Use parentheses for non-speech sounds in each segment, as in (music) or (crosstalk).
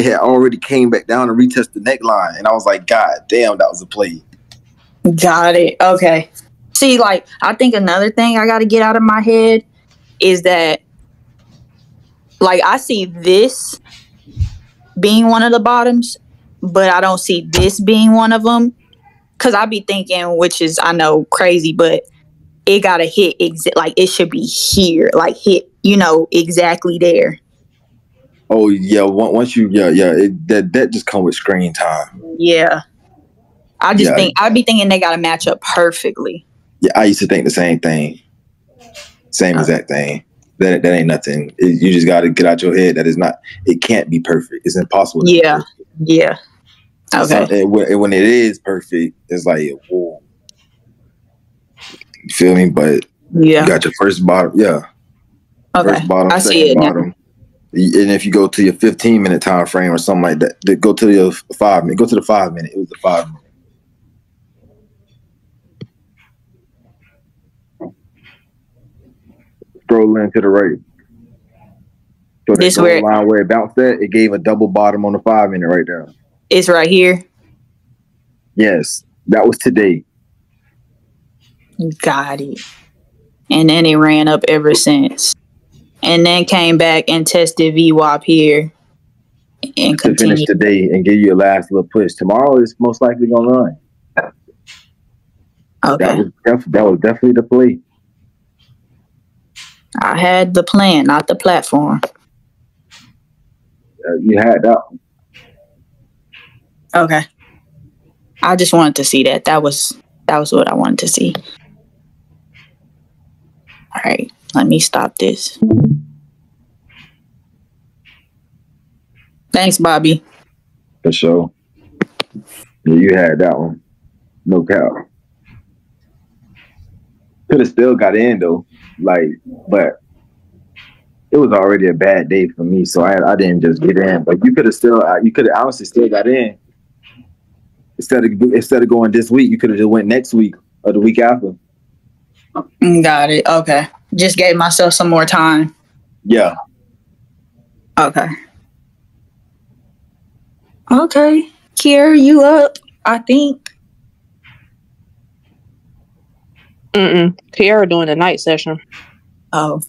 it had already came back down and retest the neckline, and I was like, God damn, that was a play. Got it. Okay. See, like, I think another thing I got to get out of my head is that, like, I see this being one of the bottoms, but I don't see this being one of them. Cause I be thinking, which is I know crazy, but it gotta hit exa- like it should be here, like hit, you know, exactly there. Oh yeah, once you yeah yeah it, that that just come with screen time. Yeah. I just Yeah. think I'd be thinking they gotta match up perfectly. Yeah, I used to think the same thing, same Oh. exact thing. That that ain't nothing. It- you just got to get out your head that is not. It can't be perfect. It's impossible. to Yeah. Yeah. Okay. So, and when, it is perfect, it's like whoa. You feel me? But Yeah. you got your first bottom. Yeah. Okay. First bottom, I see it now. Bottom. And if you go to your 15 minute time frame or something like that, then go to your five minute. Go to the five minute. It was the five minute. Scroll in to the right. So This goal where- line where it bounced at, it gave a double bottom on the five minute right there. It's right here. Yes, that was today. Got it. And then it ran up ever since. And then came back and tested VWAP here and to finish today and give you a last little push. Tomorrow is most likely gonna run. That Okay. was def- that was definitely the play. I had the plan, not the platform. Uh, you had that. one. Okay. I just wanted to see that. That was that was what I wanted to see. All right. Let me stop this. Thanks, Bobby. for sure. Yeah, you had that one. No cap. Could have still got in though, like, but it was already a bad day for me, so I I didn't just get in. But you could have still, uh, you could have honestly still got in. Instead of instead of going this week, you could have just went next week or the week after. Got it. Okay. Just gave myself some more time. Yeah, Okay. Okay. Kiera, you up? I think. Mm-mm. Kiara doing the night session. Oh.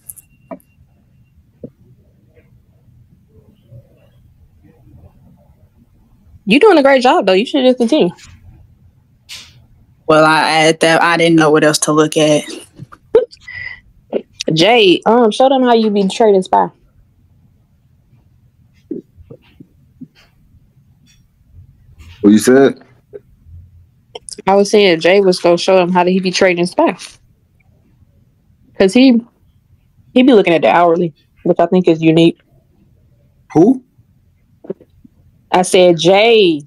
You doing a great job though. You should just continue. Well, I at that I didn't know what else to look at. Jay, um, show them how you be trading spy. what you said? I was saying Jay was gonna show them how did he be trading spy. Cause he he be looking at the hourly, which I think is unique. Who? I said Jay.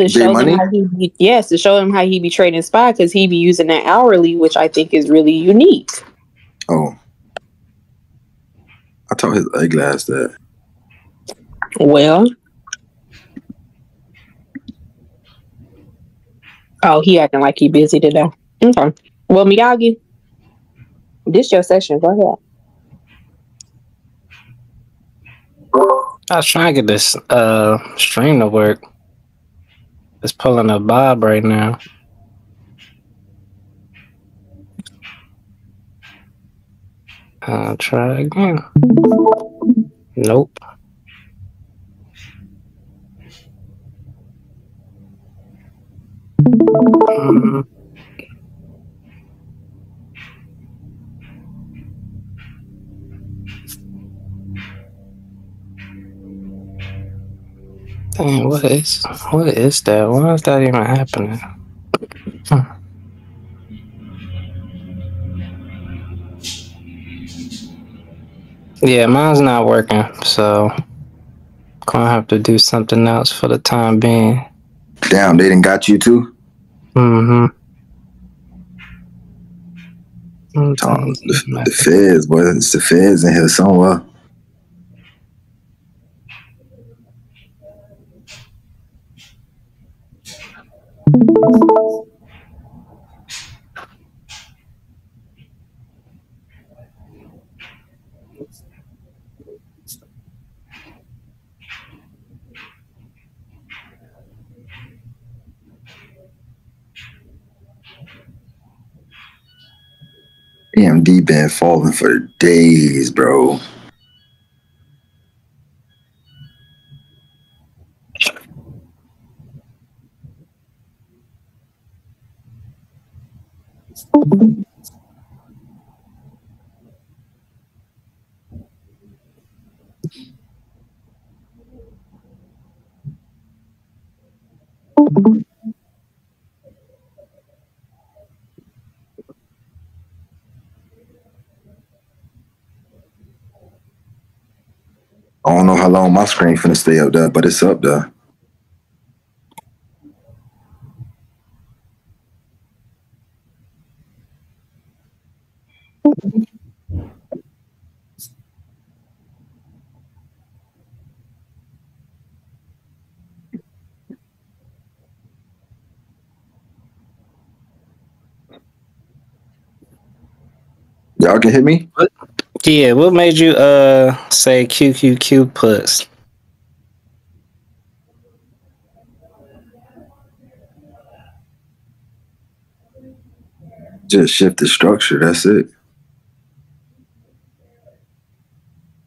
To Jay show Money? how he be, yes, to show him how he be trading spy because he be using that hourly, which I think is really unique. Oh, I told his ugly ass that. Well, oh, he acting like he busy today. Okay. Well, Miyagi, this your session. Go ahead. I was trying to get this uh stream to work. It's pulling a bob right now. I'll try again. Nope. Mm, Dang, what is what is that? Why is that even happening? Hmm. Yeah, mine's not working, so gonna have to do something else for the time being. Damn, they didn't got you too. Mm-hmm. Oh, the, the feds, boy, it's the feds in here somewhere. AMD been falling for days, bro. I don't know how long my screen finna stay up there, but it's up there. Y'all can hear me? Yeah, what made you uh say QQQ puts? Just shift the structure. That's it.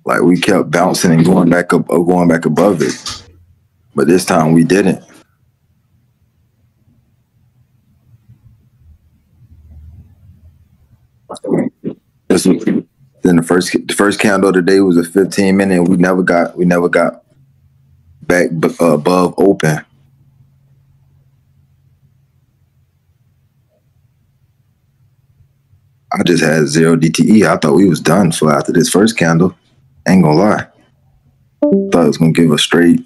Like we kept bouncing and going back up, or going back above it, but this time we didn't. This was, then the first the first candle of the day was a 15 minute. We never got we never got back uh, above open. I just had zero DTE. I thought we was done for after this first candle. Ain't gonna lie. Thought it was gonna give us straight.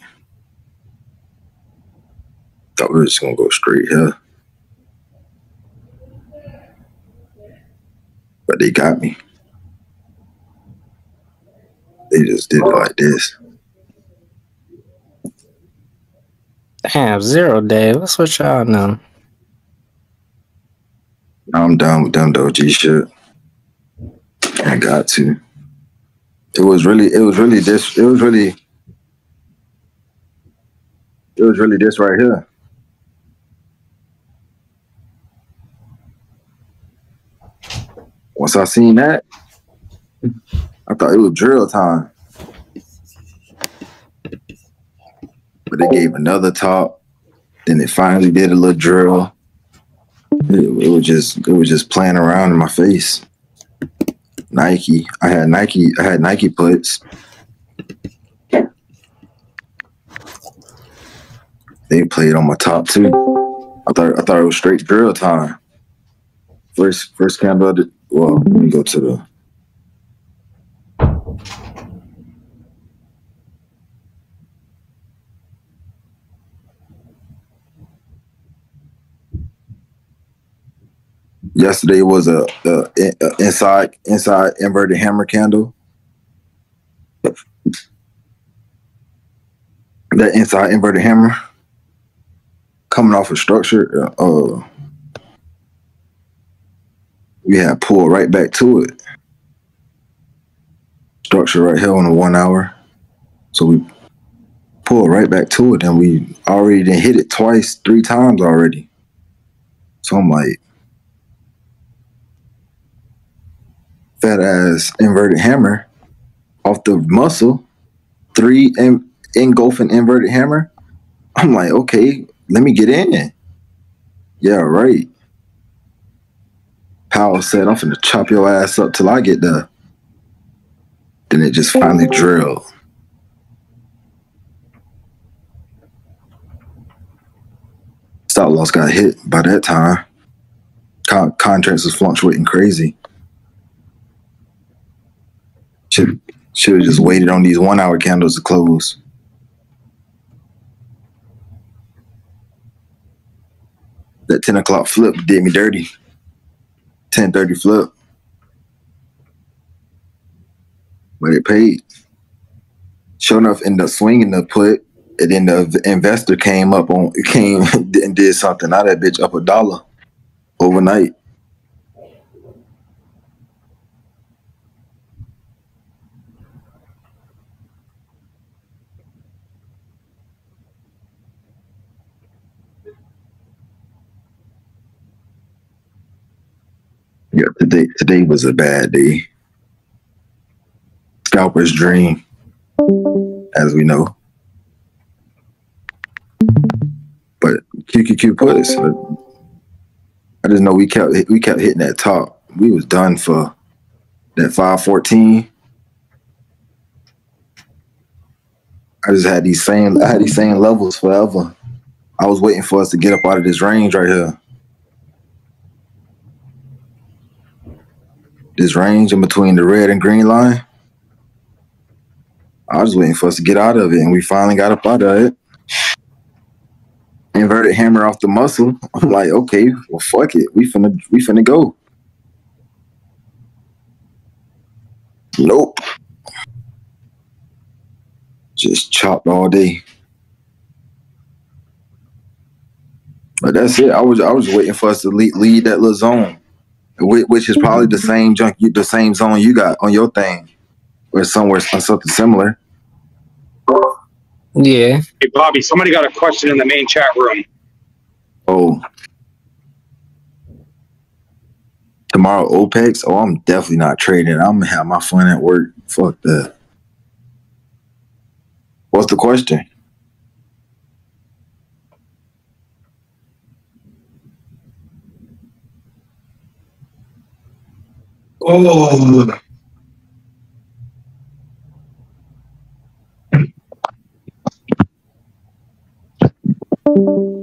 Thought we were just gonna go straight here. But they got me. They just did it like this. Damn, zero day. What's with y'all now? I'm done with them G shit. I got to. It was really, it was really this, it was really, it was really this right here. Once I seen that, I thought it was drill time. But they gave another top. Then they finally did a little drill. It, it was just it was just playing around in my face. Nike. I had Nike. I had Nike puts. They played on my top two. I thought I thought it was straight drill time. First first the- Well, let me go to the. Yesterday was a, a, a inside inside inverted hammer candle. That inside inverted hammer coming off a structure, uh, we had pulled right back to it. Structure right here on the one hour, so we pulled right back to it, and we already hit it twice, three times already. So I'm like. Fat ass inverted hammer off the muscle, three in, engulfing inverted hammer. I'm like, okay, let me get in. Yeah, right. Powell said, I'm finna chop your ass up till I get there. Then it just finally drilled. Stop loss got hit by that time. Con- contracts was fluctuating crazy. Should should have just waited on these one hour candles to close. That ten o'clock flip did me dirty. Ten thirty flip, but it paid. Sure enough, ended up swinging the put, and then the investor came up on (laughs) came and did something. Now that bitch up a dollar overnight. Yeah, today today was a bad day. Scalper's dream, as we know. But QQQ put us. I just know we kept we kept hitting that top. We was done for that five fourteen. I just had these same I had these same levels forever. I was waiting for us to get up out of this range right here. This range in between the red and green line. I was waiting for us to get out of it, and we finally got up out of it. Inverted hammer off the muscle. I'm (laughs) like, okay, well, fuck it. We finna, we finna go. Nope. Just chopped all day. But that's it. I was I was waiting for us to lead, lead that little zone, which is probably the mm-hmm. same junk, the same zone you got on your thing, or somewhere something similar. Yeah. Hey, Bobby, somebody got a question in the main chat room. Oh. Tomorrow, OPEX? Oh, I'm definitely not trading. I'm going to have my fun at work. Fuck that. What's the question? Oh.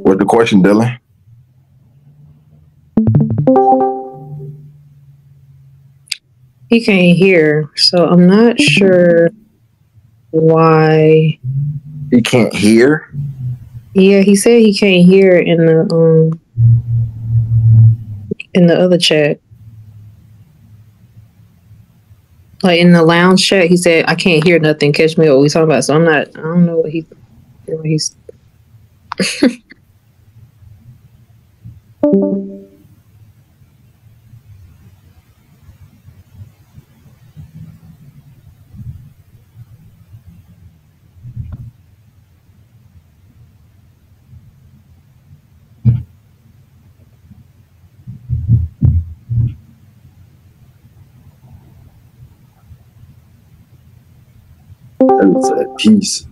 What's the question, Dylan? He can't hear, so I'm not sure why. He can't hear. Yeah, he said he can't hear in the um in the other chat. Like in the lounge chat, he said, "I can't hear nothing. Catch me what we talking about." So I'm not. I don't know what he. What he's. (laughs) It's at uh, peace.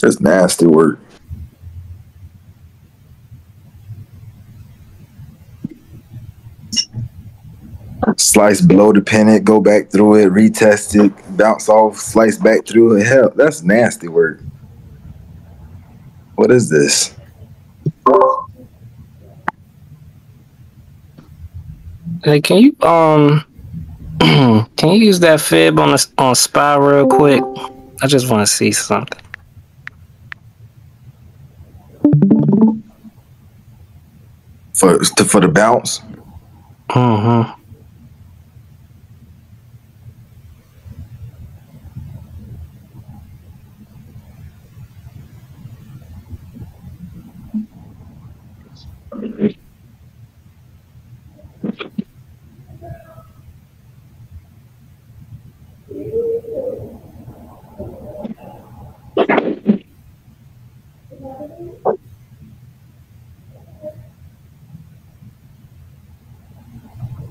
That's nasty work. Slice below the pennant, go back through it, retest it, bounce off, slice back through it. Hell, that's nasty work. What is this? Hey, can you um (clears throat) can you use that fib on the, on spy real quick? I just want to see something. For to, for the bounce? Mm-hmm.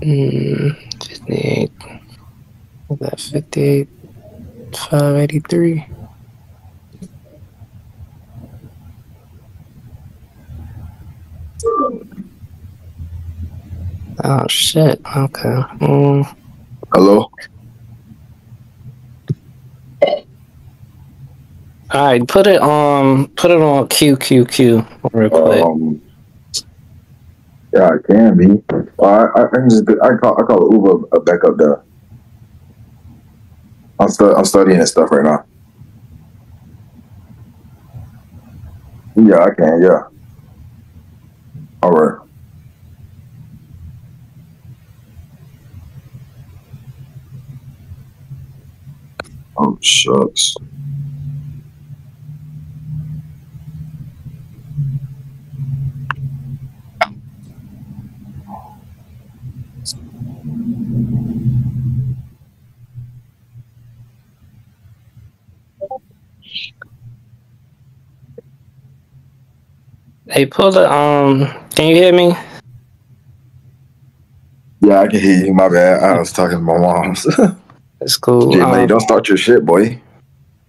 Mm, 58. Was that 58? 583. Oh shit. Okay. Mm, Hello? All right, put it on. Put it on QQQ real quick. Um, yeah, it can be. Uh, I, I can just I call I call Uber uh, back up there. I'm stu- I'm studying this stuff right now. Yeah, I can. Yeah. All right. Oh shucks. Hey, pull the um. Can you hear me? Yeah, I can hear you. My bad. I was talking to my mom's. (laughs) It's cool. Jay, Um, don't start your shit, boy.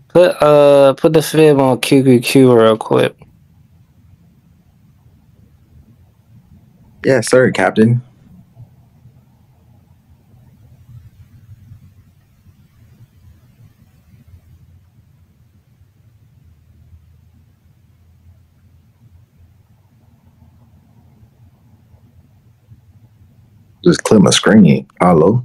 put uh, put the fib on QQQ real quick. Yeah, sir, Captain. Just clear my screen. Hello.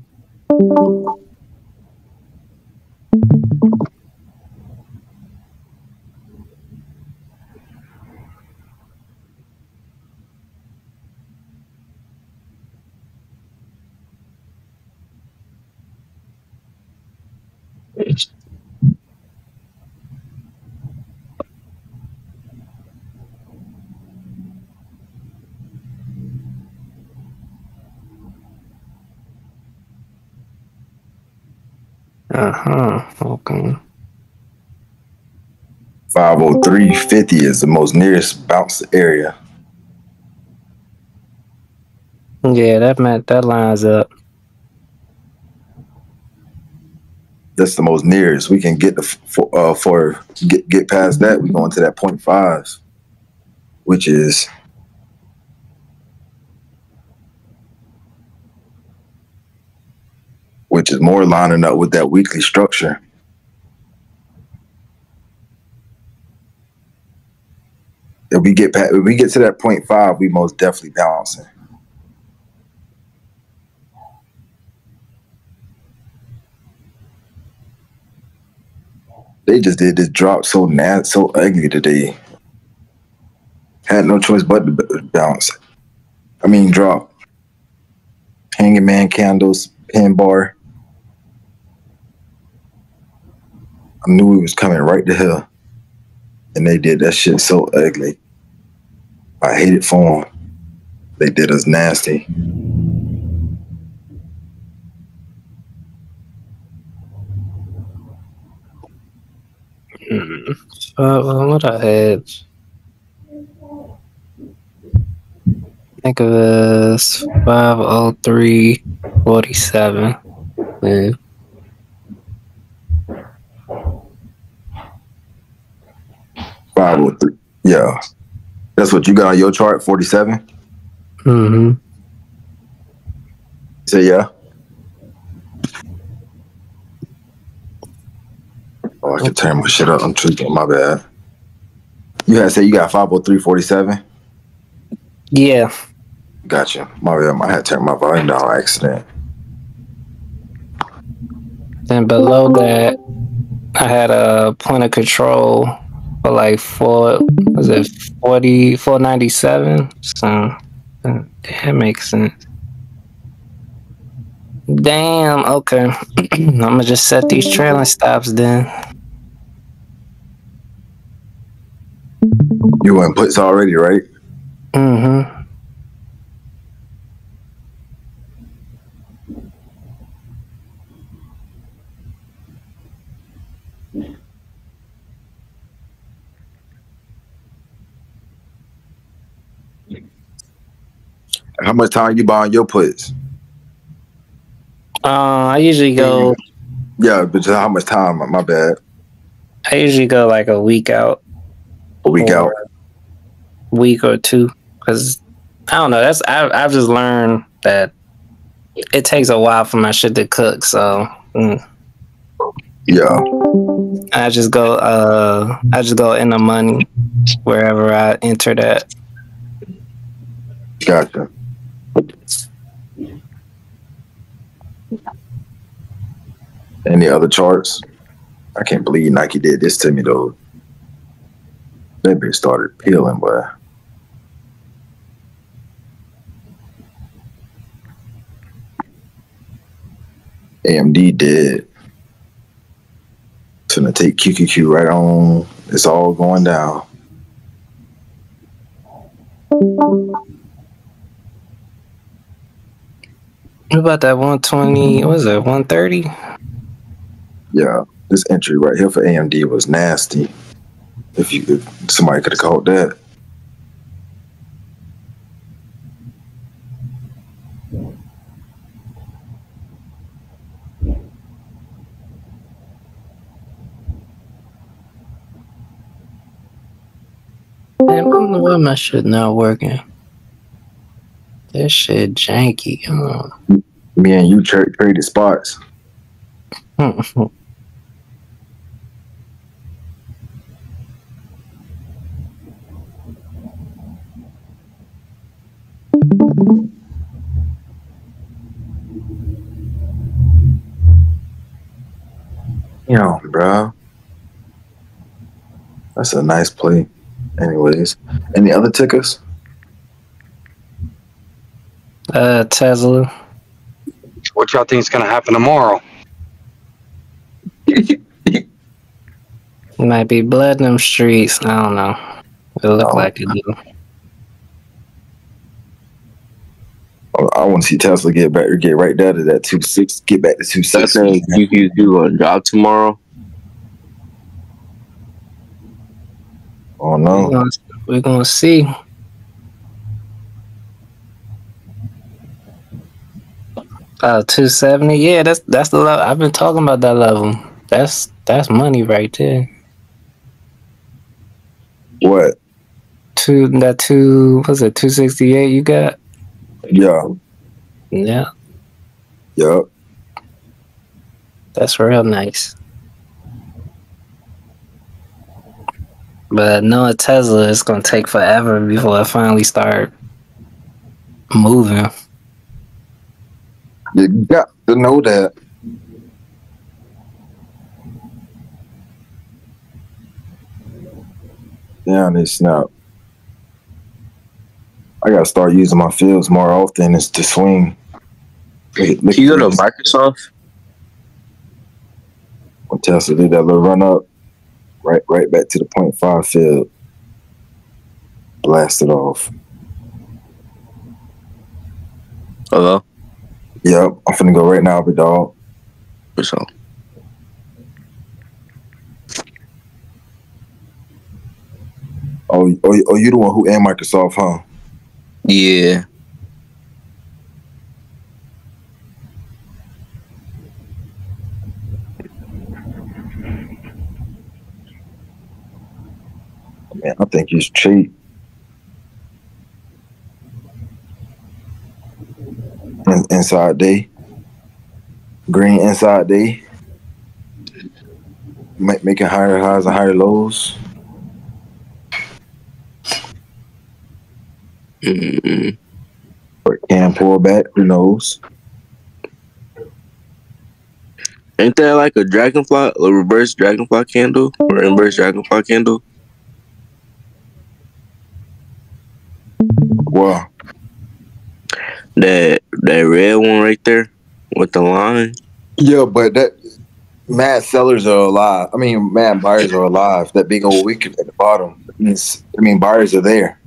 Uh huh. Okay. 50350 is the most nearest bounce area. Yeah, that meant that lines up. That's the most nearest. We can get the for, uh, for get get past that. We go into that point five, which is which is more lining up with that weekly structure. If we get past, if we get to that point five, we most definitely bouncing. They just did this drop so nasty, so ugly today. Had no choice but to bounce. I mean, drop. Hanging man candles, pin bar. I knew he was coming right to hell. And they did that shit so ugly. I hate it for them. They did us nasty. Hmm. What I had. Think of this 50347. Yeah. 503. Yeah. That's what you got on your chart, 47? Mm-hmm. So yeah. Oh, I can turn my shit up. I'm tripping. My bad. You had said you got 50347? Yeah. Gotcha. My bad. I had turned my volume down on accident. And below that, I had a point of control for like four, was it 40, 497? So uh, that makes sense. Damn, okay. (clears throat) I'm gonna just set these trailing stops then. You went puts already, right? Mm-hmm. How much time you buying your puts? Uh, I usually go. Yeah, but how much time? My bad. I usually go like a week out, A week out. week or two, because I don't know. That's I, I've just learned that it takes a while for my shit to cook. So mm. Yeah. I just go uh I just go in the money wherever I enter that. Gotcha. Any other charts? I can't believe Nike did this to me though. That bitch started peeling, boy. AMD did. It's gonna take QQQ right on. It's all going down. What about that 120? What was it? 130? Yeah, this entry right here for AMD was nasty. If you if somebody could have called that. Why my shit not working. That shit janky. huh? Me and you tra- traded spots. (laughs) Yeah, bro. That's a nice play. Anyways, any other tickers? uh, Tesla. What y'all think is gonna happen tomorrow? (laughs) Might be blood in them streets. I don't know. It look No. like it do. Oh, I want to see Tesla get back, get right down to that two six, get back to two That six. thing QQQ gonna drop tomorrow. Oh We're no, gonna, we're gonna see. Uh, oh, 270. Yeah, that's that's the level. I've been talking about that level. That's that's money right there. what? Two that two was it 268 you got? Yeah, Yeah, yeah. that's real nice. But knowing Tesla, it's gonna take forever before I finally start moving. You got to know that. Yeah, they snap. I gotta start using my fields more often is to swing. Can you go to Microsoft? when Tesla did that little run up, right right back to the point five field. Blasted off. Hello. Yep, I'm finna go right now, big dog. What's up? Oh, oh, oh, you the one who and Microsoft, huh? Yeah. Man, I think he's cheap. In, inside D. Green inside D. Ma- making higher highs and higher lows. Mm Or can pull back, who knows? Ain't that like a dragonfly, a reverse dragonfly candle, or inverse dragonfly candle? Wow. That that red one right there with the line. yeah, but that mad sellers are alive. I mean, mad buyers are alive. That big old wicket at the bottom means, I mean, buyers are there.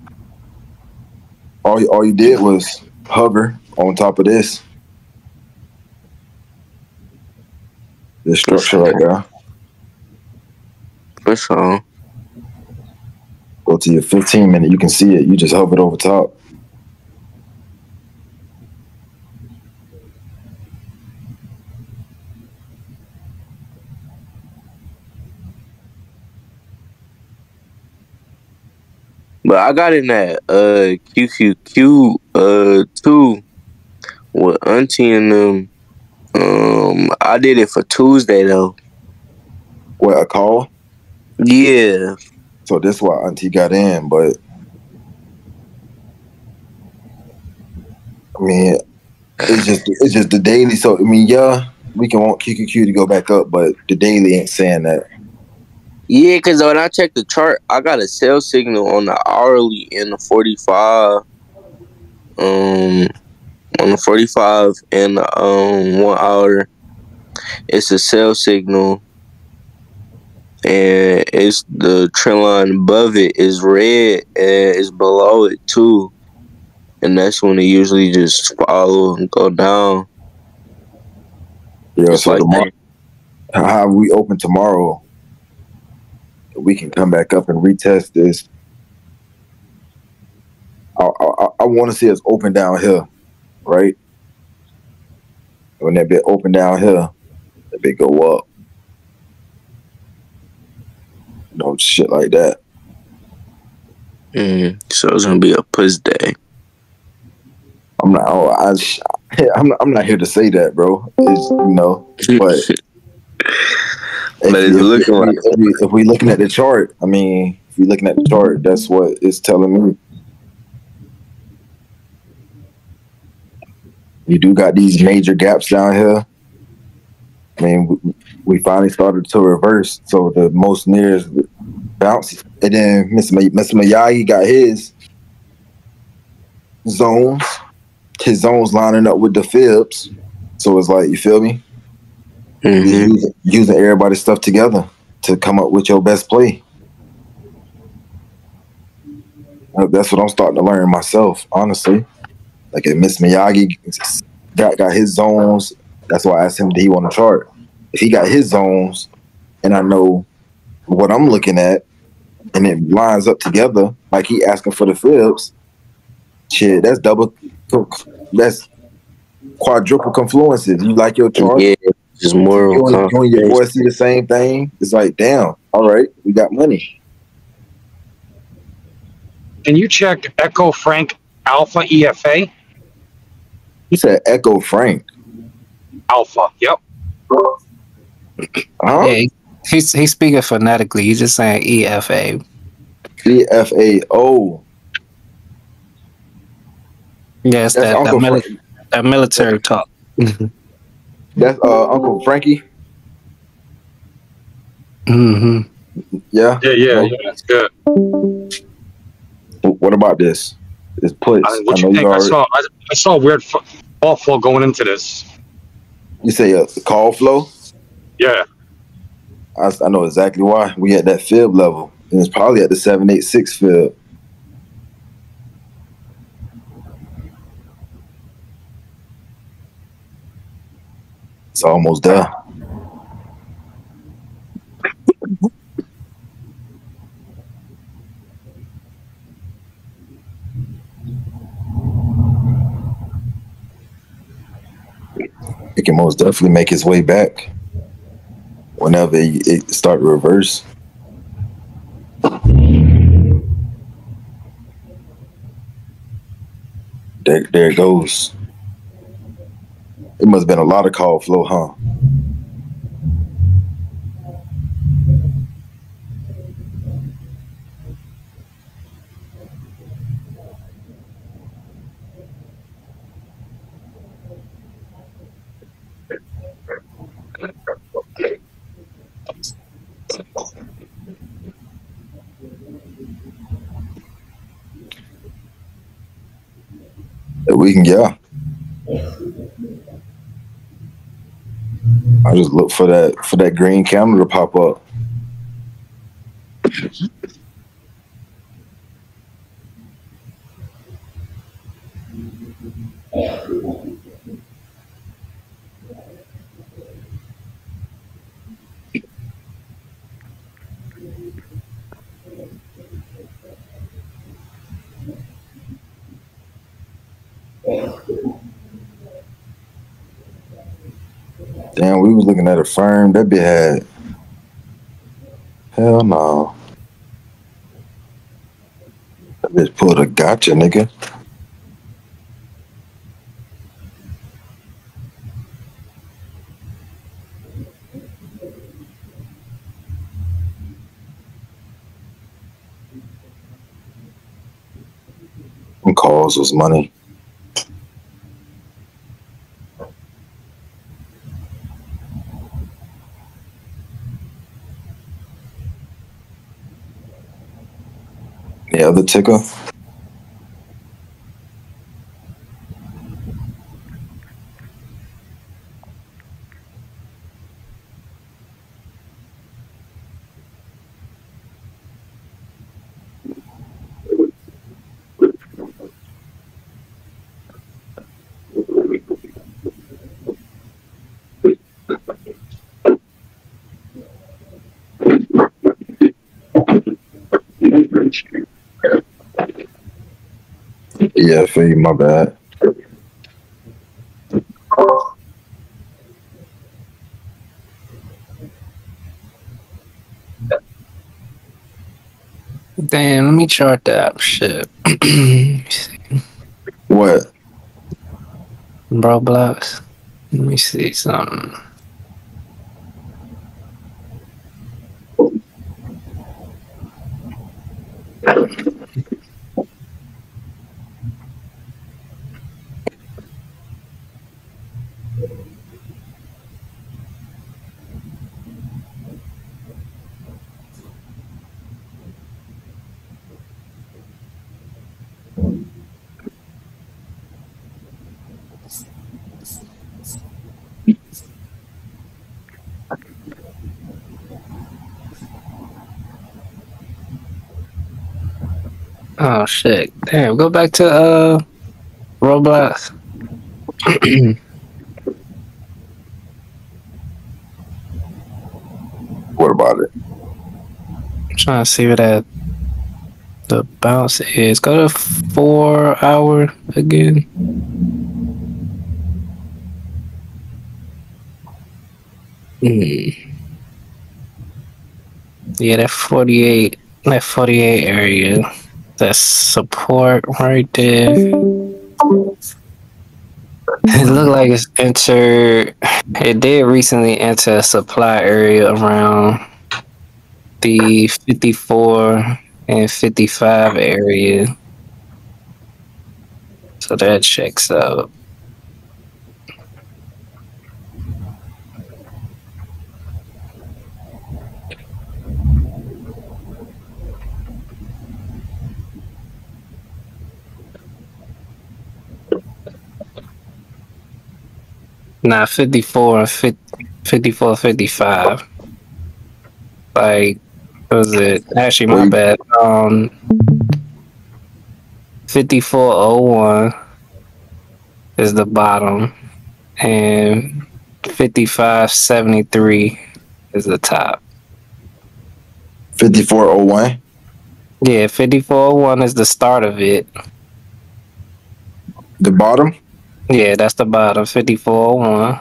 All you, all you did was hover on top of this. This structure right there. That's all. Go to your 15 minute, you can see it. You just hovered over top. But I got in that uh QQQ uh two with Auntie and them. Um, I did it for Tuesday though. What a call. Yeah. So that's why Auntie got in, but I mean, it's just it's just the daily. So I mean, yeah, we can want QQQ to go back up, but the daily ain't saying that. Yeah, because when I check the chart, I got a sell signal on the hourly and the 45. Um, on the 45 and the um, one hour, it's a sell signal. And it's the trend line above it is red and it's below it too. And that's when it usually just follow and go down. Yeah, Just so like tomorrow, how we open tomorrow, we can come back up and retest this. I I, I want to see us open down here, right? When that bit open down here, that bit go up. No shit like that. Mm, so it's gonna be a puss day. I'm not. Oh, I, (laughs) I'm not. I'm not here to say that, bro. It's you know, but (laughs) But it's looking if, like- we, if, we, if we looking at the chart, I mean, if we looking at the chart, that's what it's telling me. You do got these major gaps down here. I mean, we, we finally started to reverse, so the most nearest bounce, and then Mr. Mr. Miyagi got his zones, his zones lining up with the fibs. So it's like you feel me Mhm. using, using everybody's stuff together to come up with your best play. Uh, That's what I'm starting to learn myself, honestly. Like if Miss Miyagi got got his zones, that's why I asked him, did he want to chart? If he got his zones, and I know what I'm looking at, and it lines up together, like he asking for the flips, shit, that's double, that's quadruple confluences. You like your chart? Yeah, just more you and, you and your confidence. boy see the same thing. It's like, damn, all right, we got money. Can you check Echo Frank Alpha EFA? He said Echo Frank. Alpha. Yep. Huh? Yeah, he- he's he's speaking phonetically. He's just saying E EFA. E F A O. Yeah, that, that, mili- that military talk. (laughs) That's uh, Uncle Frankie. Mm-hmm. Yeah. Yeah, yeah, yeah. That's good. What about this? It's puts. I, what I you know you think? I saw I, I saw a weird f- ball flow going into this. You say a call flow. Yeah. I, I know exactly why. We had that fib level, and it's probably at the seven eight six fib. It's almost there. It can most definitely make its way back whenever it start reverse. There, there it goes. It must have been a lot of call flow, huh? We can, yeah. I just look for that for that green camera to pop up. Damn, we was looking at Affirm. That bit had. Hell no. That bitch pulled a gotcha, nigga. And calls was money. The ticker. Yeah, fee, my bad. Damn, let me chart that shit. (clears throat) What? Roblox. Let me see something. Oh shit. Damn, go back to uh Roblox. (clears throat) What about it? I'm trying to see what that the bounce is. Go to four hour again. Hmm. Yeah, that 48, that 48 area. That's support right there. It looked like it's entered. It did recently enter a supply area around the 54 and 55 area. So that checks out. Nah, 54 and 50, 54, 55. Like, what was it? Actually, my Wait. bad. Um, 5401 is the bottom, and 5573 is the top. 5401. Yeah, 5401 is the start of it. The bottom? Yeah, that's the bottom. 5401.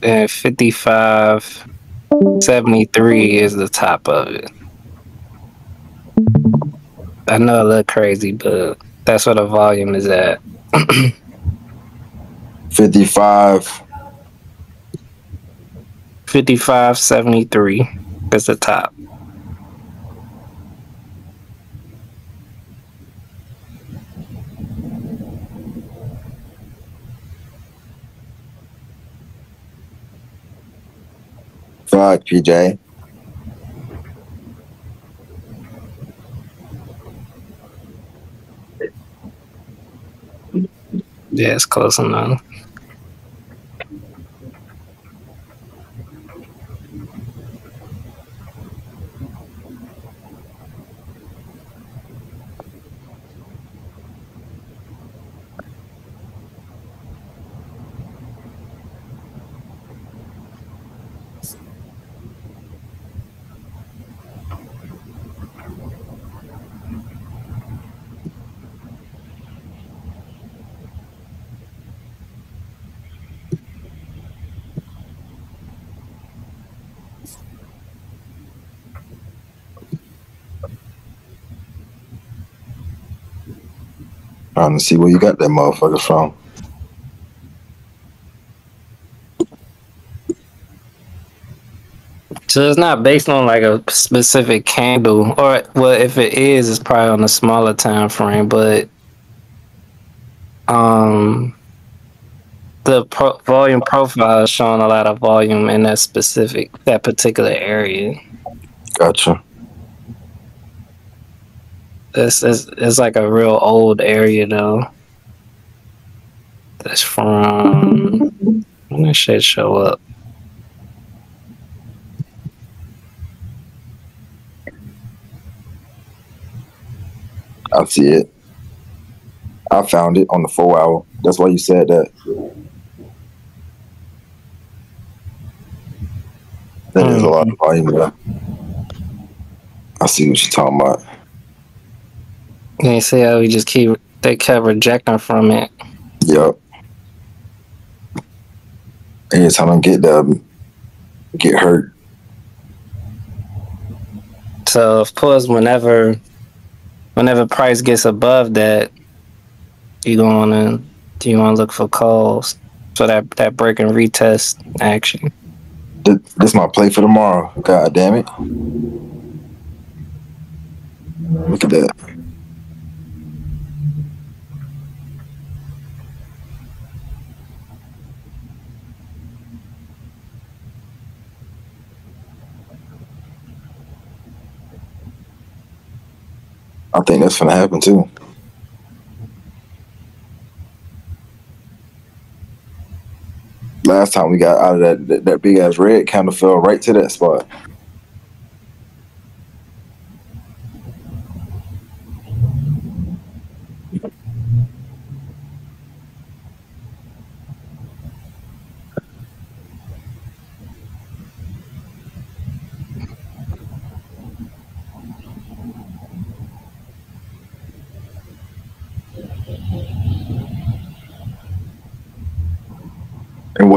And 5573 is the top of it. I know it look crazy, but that's where the volume is at. (clears throat) 55. 5573 is the top. Fuck, PJ. Yeah, it's close enough. Trying to see where you got that motherfucker from. So it's not based on like a specific candle, or well, if it is, it's probably on a smaller time frame. But um, the pro- volume profile is showing a lot of volume in that specific that particular area. Gotcha. It's it's, it's like a real old area though. That's from when that shit show up. I see it. I found it on the four hour. That's why you said that. That is a lot of volume there. I see what you're talking about. You see how we just keep they kept rejecting from it. Yep. Anytime I get them, get hurt. So of course, whenever whenever price gets above that, you gonna do you want to look for calls for that that break and retest action. Th- This my play for tomorrow. God damn it. Look at that. I think that's gonna happen too. Last time we got out of that that, that big ass red kind of fell right to that spot.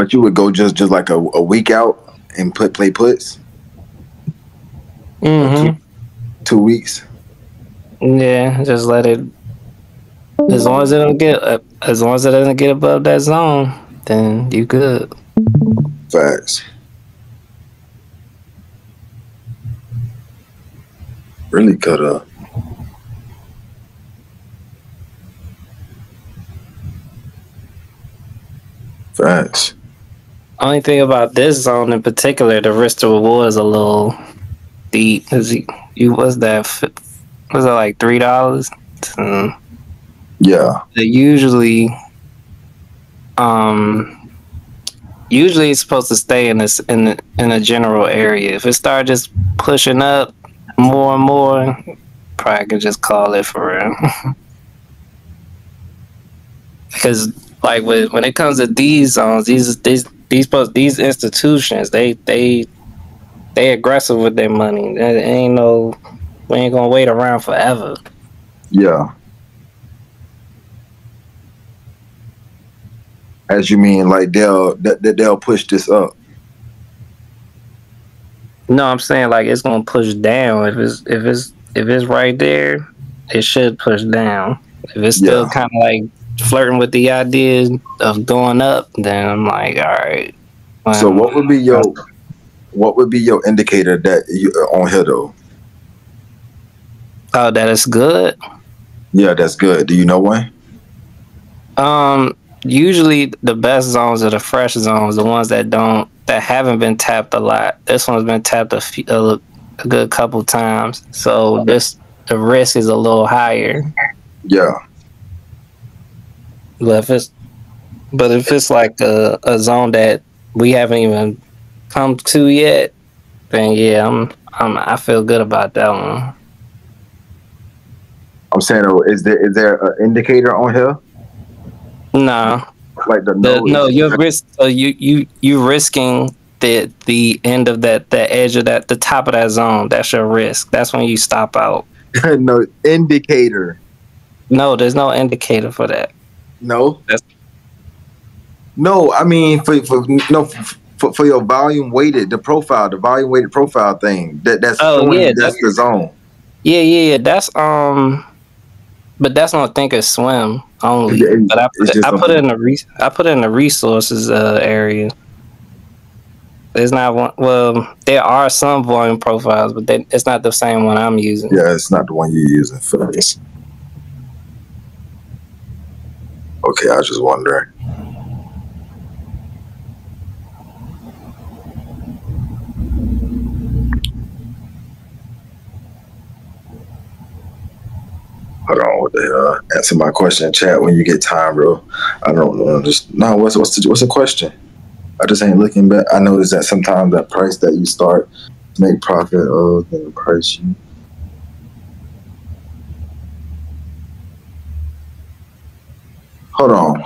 What you would go just just like a, a week out and put play puts Mm-hmm. two weeks. Yeah, just let it. As long as it don't get up, as long as it doesn't get above that zone, then you good. Facts. Really cut up. Facts. Only thing about this zone in particular, the risk to reward is a little deep. Cause you, you was that was it like three dollars? Um, Yeah. they usually, um, usually it's supposed to stay in this in the, in a general area. If it start just pushing up more and more, probably could just call it for real. (laughs) because like when when it comes to these zones, these these these these institutions, they they they aggressive with their money. There ain't no we ain't gonna wait around forever. Yeah. As you mean, like they'll that that they'll push this up. No, I'm saying like it's gonna push down. If it's if it's if it's right there, it should push down. If it's still Yeah. kind of like flirting with the idea of going up, then I'm like, all right. So what would be your what would be your indicator that you on here though? Oh, that is good. Yeah, that's good. Do you know one? Um, usually the best zones are the fresh zones, the ones that don't that haven't been tapped a lot. This one's been tapped a, few, a, a good couple times, so this the risk is a little higher. Yeah. But if it's but if it's like a, a zone that we haven't even come to yet, then yeah, I'm I'm I feel good about that one. I'm saying, oh, is there is there an indicator on here? No, Like the, the, no, you're risk. So you you you risking the the end of that the edge of that the top of that zone. That's your risk. That's when you stop out. (laughs) no indicator. No, there's no indicator for that. No. That's- no, I mean for for no for, for your volume weighted the profile, the volume weighted profile thing. That that's Oh, yeah, that's the zone. Yeah, yeah, yeah. That's um, but that's not thinkorswim only. It- But I put it, I put it in the re- I put it in the resources uh, area. It's not one. Well, there are some volume profiles, but they, it's not the same one I'm using. Yeah, it's not the one you're using for this. Okay, I was just wondering. Hold on, what the hell? Answer my question in chat when you get time, bro. I don't know. Just no. What's what's the what's the question? I just ain't looking back. I noticed that sometimes that price that you start make profit oh, of than the price you. Hold on.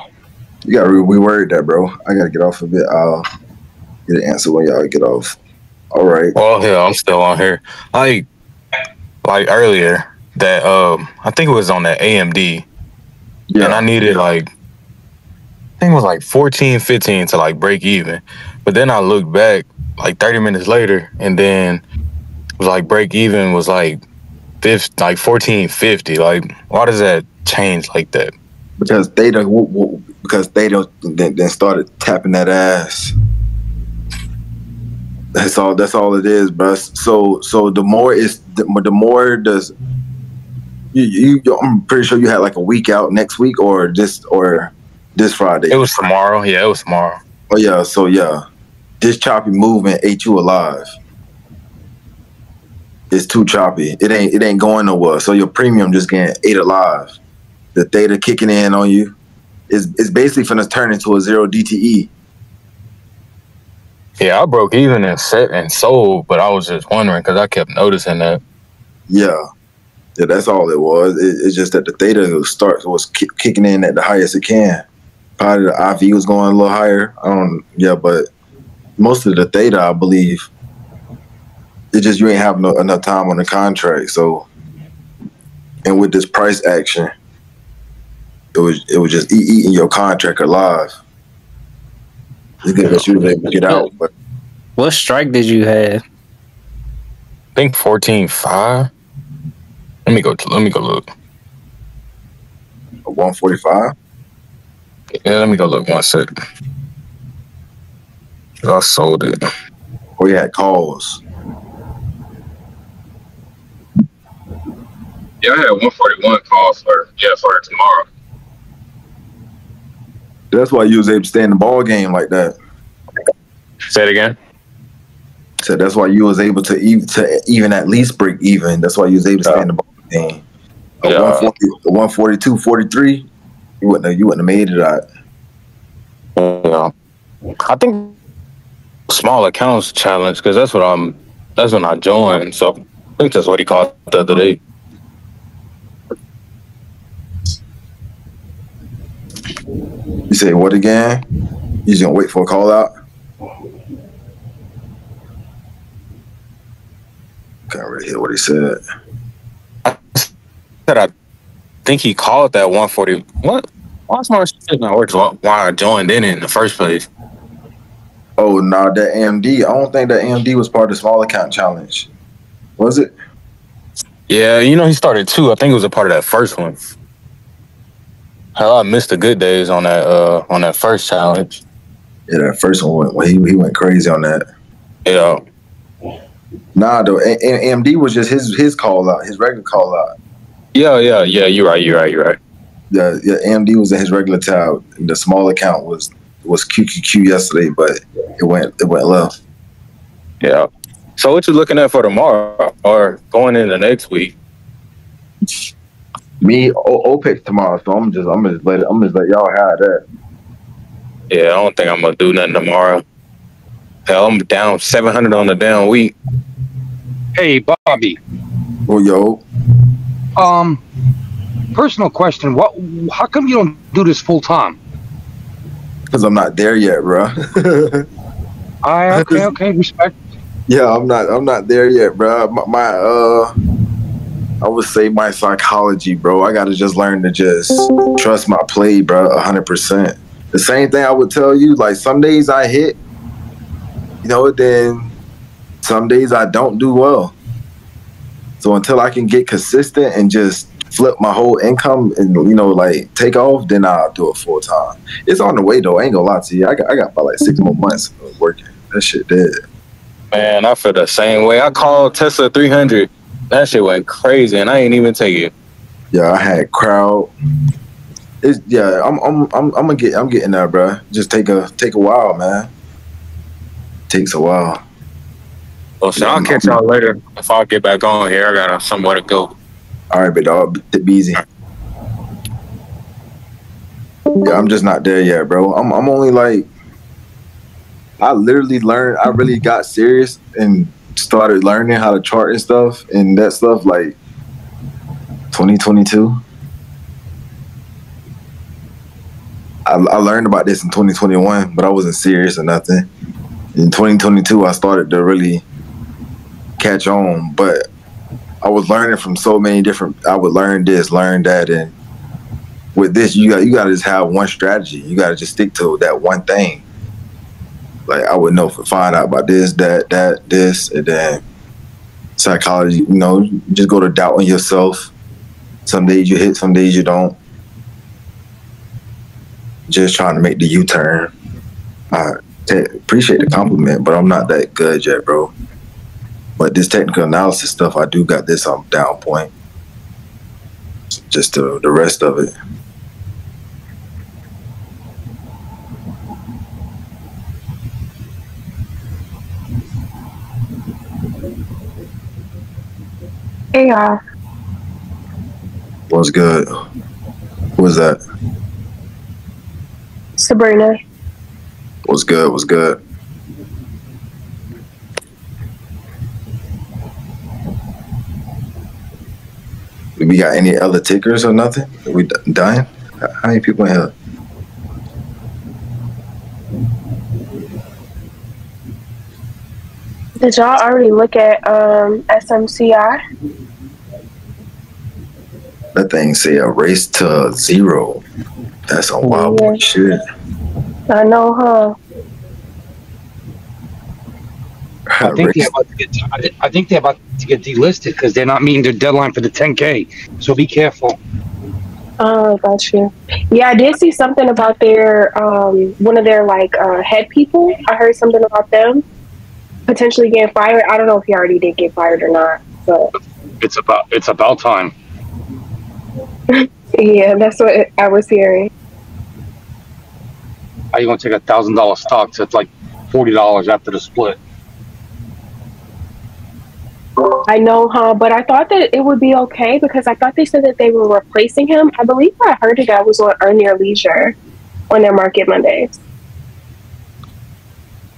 You gotta re- reword that, bro. I gotta get off a bit. I'll get an answer when y'all get off. All right. Well, yeah, I'm still on here. Like, like earlier, that um, I think it was on that AMD, yeah. and I needed like, I think it was like 14, 15 to like break even. But then I looked back like 30 minutes later, and then it was like break even was like, 50, like 1450. Like, why does that change like that? Because they don't. Because they don't. Then, then started tapping that ass. That's all. That's all it is, bro. So so the more is the, the more does. You, you, I'm pretty sure you had like a week out next week, or this, or this Friday. It was tomorrow. Yeah, it was tomorrow. Oh yeah, so yeah, this choppy movement ate you alive. It's too choppy. It ain't it ain't going nowhere. So your premium just getting ate alive. The theta kicking in on you is is basically going to turn into a zero. DTE. Yeah, I broke even and set and sold, but I was just wondering because I kept noticing that. Yeah, yeah, that's all it was. It, it's just that the theta starts was ki- kicking in at the highest it can. Probably the IV was going a little higher. I don't. Yeah, but most of the theta, I believe, it just you ain't having no, enough time on the contract. So, and with this price action, it was it was just eating your contract alive. It's good that you was able to get out, but What strike did you have? I think fourteen five. Let me go. Let me go look. one forty five. Yeah, let me go look one sec. I sold it. Or you had calls. Yeah, I had one forty one calls for yeah for tomorrow. That's why you was able to stay in the ball game like that. Say it again. So that's why you was able to even to even at least break even. That's why you was able to stay in the ball game. A Yeah. 140, a 142, 43, you wouldn't have, you wouldn't have made it out. Yeah, I think small accounts challenge because that's what I'm. That's when I joined. So I think that's what he called the other day. You say what again? You just gonna wait for a call out? Can't really hear what he said. I Said I think he called that one forty. What? Why's my shit not working? Why why I joined in in the first place? Oh no, that AMD. I don't think that AMD was part of the small account challenge. Was it? Yeah, you know he started two. I think it was a part of that first one. Hell, I missed the good days on that uh on that first challenge. Yeah, that first one went. Well, he he went crazy on that. Yeah, Nah, though, AMD was just his his call out, his regular call out. yeah, yeah, yeah. You're right. You're right. You're right. The yeah, AMD was in his regular tab. The small account was was QQQ yesterday, but it went it went left. Yeah. So what you looking at for tomorrow or going into next week? Me o- OPEX tomorrow, so I'm just I'm just let I'm just let y'all have that. Yeah, I don't think I'm gonna do nothing tomorrow. Hell, I'm down seven hundred on the down week. Hey, Bobby. Oh, yo, Um, personal question. What? How come you don't do this full time? because I'm not there yet, bro. I (laughs) okay, okay, respect. yeah, I'm not I'm not there yet, bro. My, my uh, I would say my psychology, bro. I gotta just learn to just trust my play, bro, hundred percent. The same thing I would tell you. Like some days I hit, you know, then some days I don't do well. So until I can get consistent and just flip my whole income and you know like take off, then I'll do it full time. It's on the way though. I ain't gonna lie to you. I got I got about like six more months working. That shit dead. Man, I feel the same way. I called Tesla 300. That shit went crazy, and I ain't even take it. Yeah, I had crowd. It's yeah. I'm I'm I'm I'm gonna get I'm getting there, bro. Just take a take a while, man. Takes a while. Well, so I'll catch y'all later. If I get back on here, I got somewhere to go. All right, big dog. Be easy. Yeah, I'm just not there yet, bro. I'm I'm only like I literally learned I really got serious and started learning how to chart and stuff and that stuff like 2022. I, I learned about this in 2021, but I wasn't serious or nothing. In 2022, I started to really catch on, but I was learning from so many different. I would learn this, learn that, and with this, you got you got to just have one strategy. You got to just stick to that one thing. Like I would know, find out about this, that, that, this, and then psychology. You know, just go to doubting yourself. Some days you hit, some days you don't. Just trying to make the U turn. I appreciate the compliment, but I'm not that good yet, bro. But this technical analysis stuff, I do got this on down point. Just the the rest of it. Hey y'all. What's good? Who was that? Sabrina. What's good? What's good? We got any other tickers or nothing? Are we dying? How many people in here? Did y'all already look at um, SMCI? That thing say a race to zero. That's a wild boy shit. I know, huh? I think they're about to get. I- I think they're about to get delisted because they're not meeting their deadline for the 10k. So be careful. Oh, got you. Yeah, I did see something about their um, one of their like uh, head people. I heard something about them potentially getting fired. I don't know if he already did get fired or not, but It's about. It's about time. Yeah, that's what I was hearing. How you gonna take a thousand dollar stock to like forty dollars after the split? I know, huh? But I thought that it would be okay because I thought they said that they were replacing him. I believe I heard it. I was on Earn Your Leisure on their Market Mondays.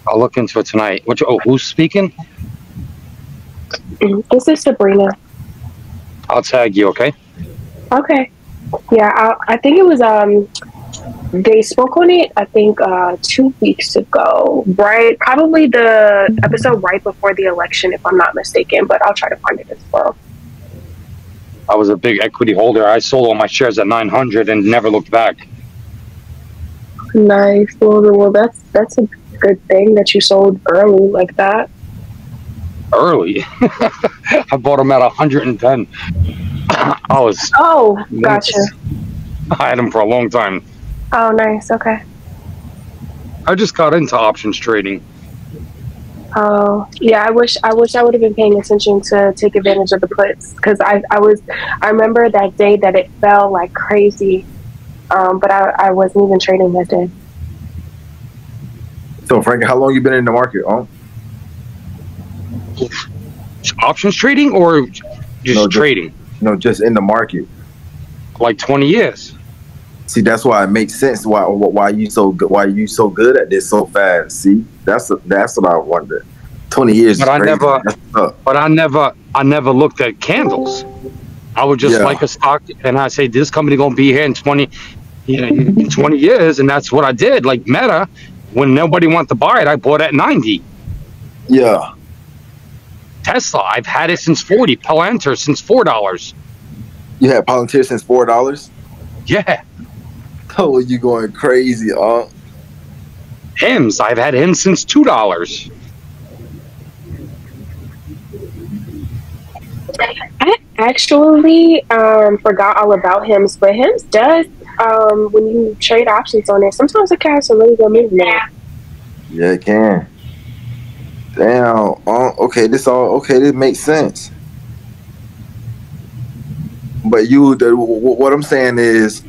I'll look into it tonight. Which? Oh, who's speaking? Mm, This is Sabrina. I'll tag you. Okay. Okay. Yeah, I, I think it was um they spoke on it I think uh two weeks ago. Right probably the episode right before the election if I'm not mistaken, but I'll try to find it as well. I was a big equity holder. I sold all my shares at 900 and never looked back. Nice. Well well that's that's a good thing that you sold early like that. Early. (laughs) I bought them at 110. (laughs) I was. Oh, gotcha. (laughs) I had them for a long time. Oh nice, okay. I just got into options trading. Oh yeah, I wish I wish I would have been paying attention to take advantage of the puts because I I was I remember that day that it fell like crazy, um, but I I wasn't even trading that day. So, Frank, how long you been in the market? Oh, Options trading or just No, just- trading? no, just in the market. Like 20 years. See, that's why it makes sense why why you so good why you so good at this so fast. See, that's that's what I wonder. Twenty years, But I crazy. never- But I never I never looked at candles. I would just Yeah. like a stock and I say this company gonna be here in 20 you know, in 20 years and that's what I did. Like Meta, when nobody wanted to buy it, I bought at 90. Yeah, Tesla, I've had it since 40. Palantir since four dollars. you had Palantir since four dollars. Yeah. (laughs) Oh, you going crazy? huh? Hims, I've had him since two dollars. I actually um, forgot all about Hims, but Hims does um, when you trade options on it. Sometimes it can have some really good movement. yeah, it can. Damn. Uh, okay, this all okay. This makes sense. But you, the, wh- what I'm saying is,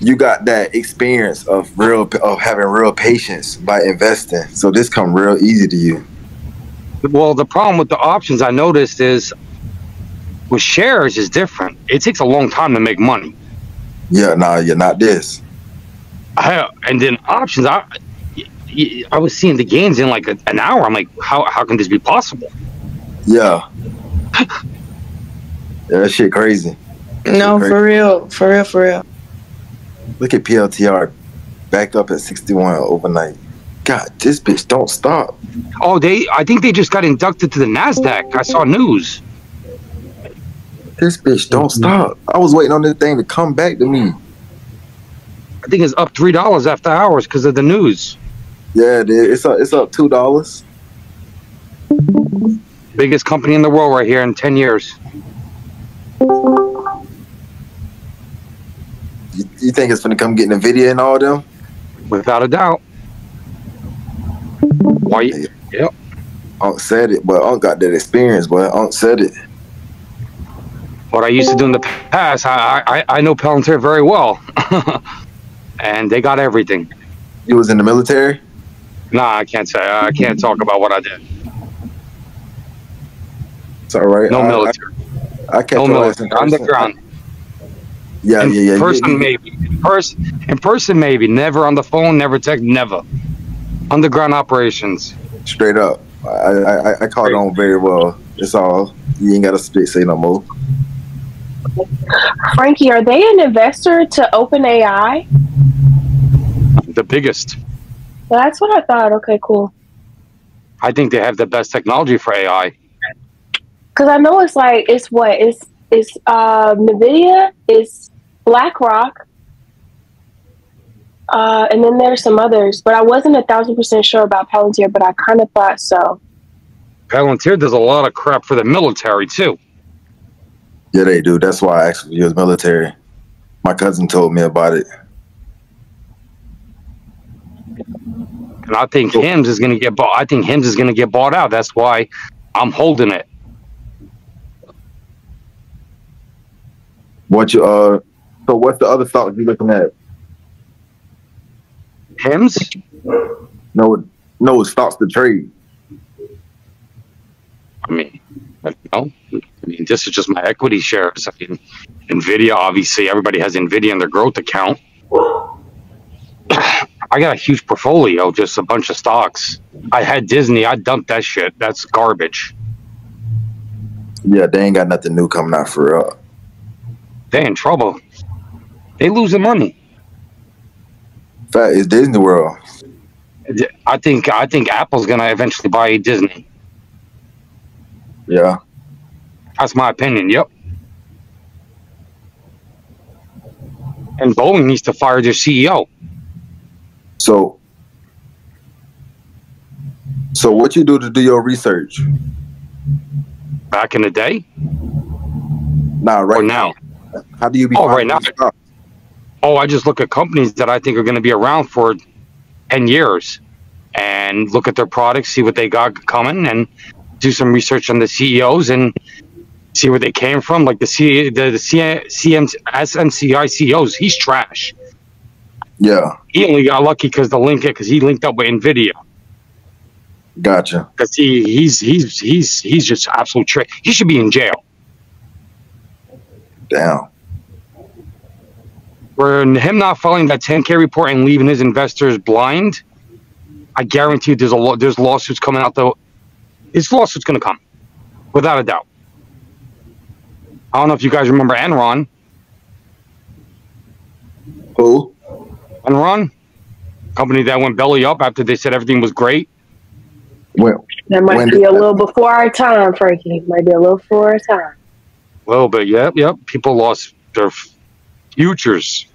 you got that experience of real of having real patience by investing. So this come real easy to you. Well, the problem with the options I noticed is with shares is different. It takes a long time to make money. Yeah, nah, you're not this. I, and then options, I, I was seeing the gains in like a, an hour. I'm like, how, how can this be possible? Yeah. (laughs) yeah, that shit crazy. No, for real, for real, for real. Look at PLTR back up at 61 overnight. God, this bitch don't stop. Oh, they, I think they just got inducted to the NASDAQ. I saw news. This bitch don't mm-hmm. stop. I was waiting on this thing to come back to me. I think it's up $3 after hours because of the news. Yeah, dude, it's up. It's up two dollars. Biggest company in the world right here in 10 years. You, you think it's gonna come get Nvidia and all them? Without a doubt. Why? you- Yep. Unc said it, but Unc got that experience. But Unc said it. what I used to do in the past, I I, I know Palantir very well, (laughs) and they got everything. You was in the military. Nah, I can't say. I can't talk about what I did. It's all right. No I, military. I, I catch No your ass in military. person. Underground. Yeah, in yeah, yeah. person, You- maybe. In person, in person, maybe. Never on the phone. Never text. Never. Underground operations. Straight up. I, I, I- I caught on very well. It's all. You ain't got to spit say no more. Frankie, are they an investor to OpenAI? The biggest. Well, that's what I thought. Okay, cool. I think they have the best technology for AI. Because I know it's like it's what it's it's uh, Nvidia, it's BlackRock, uh, and then there's some others. But I wasn't a thousand percent sure about Palantir, but I kind of thought so. Palantir does a lot of crap for the military too. Yeah, they do. That's why I asked if you was military. My cousin told me about it. And I think Hims is going to get bought. I think Hims is going to get bought out. That's why I'm holding it. What you uh? So what's the other stock you looking at? Hims? No, no stocks to trade. I mean, I don't know. I mean, this is just my equity shares. I mean, Nvidia. Obviously, everybody has Nvidia in their growth account. I got a huge portfolio, just a bunch of stocks. I had Disney. I dumped that shit. That's garbage. Yeah, they ain't got nothing new coming out for real. They in trouble. They losing money. Fact is Disney World. I think. I think Apple's gonna eventually buy Disney. Yeah. That's my opinion. Yep. And Boeing needs to fire their CEO. So, so what you do to do your research? Back in the day, Nah, right or now? How do you be? Oh, right now. stocks? Oh, I just look at companies that I think are going to be around for 10 years and look at their products, see what they got coming, and do some research on the CEOs and see where they came from. Like the C, the, the C, CM, SMCI CEOs, he's trash. Yeah, He only got lucky because the link because he linked up with Nvidia. gotcha. Because he he's he's he's he's just absolute trick. He should be in jail. Damn. For him not filing that 10K report and leaving his investors blind, I guarantee you there's a lot there's lawsuits coming out though. His lawsuit's gonna come. Without a doubt. I don't know if you guys remember Enron. Who? Enron? Company that went belly up after they said everything was great. Well, That might When be a that- little before our time, Frankie. Might be a little before our time. A little bit, yep, yep. People lost their f- futures,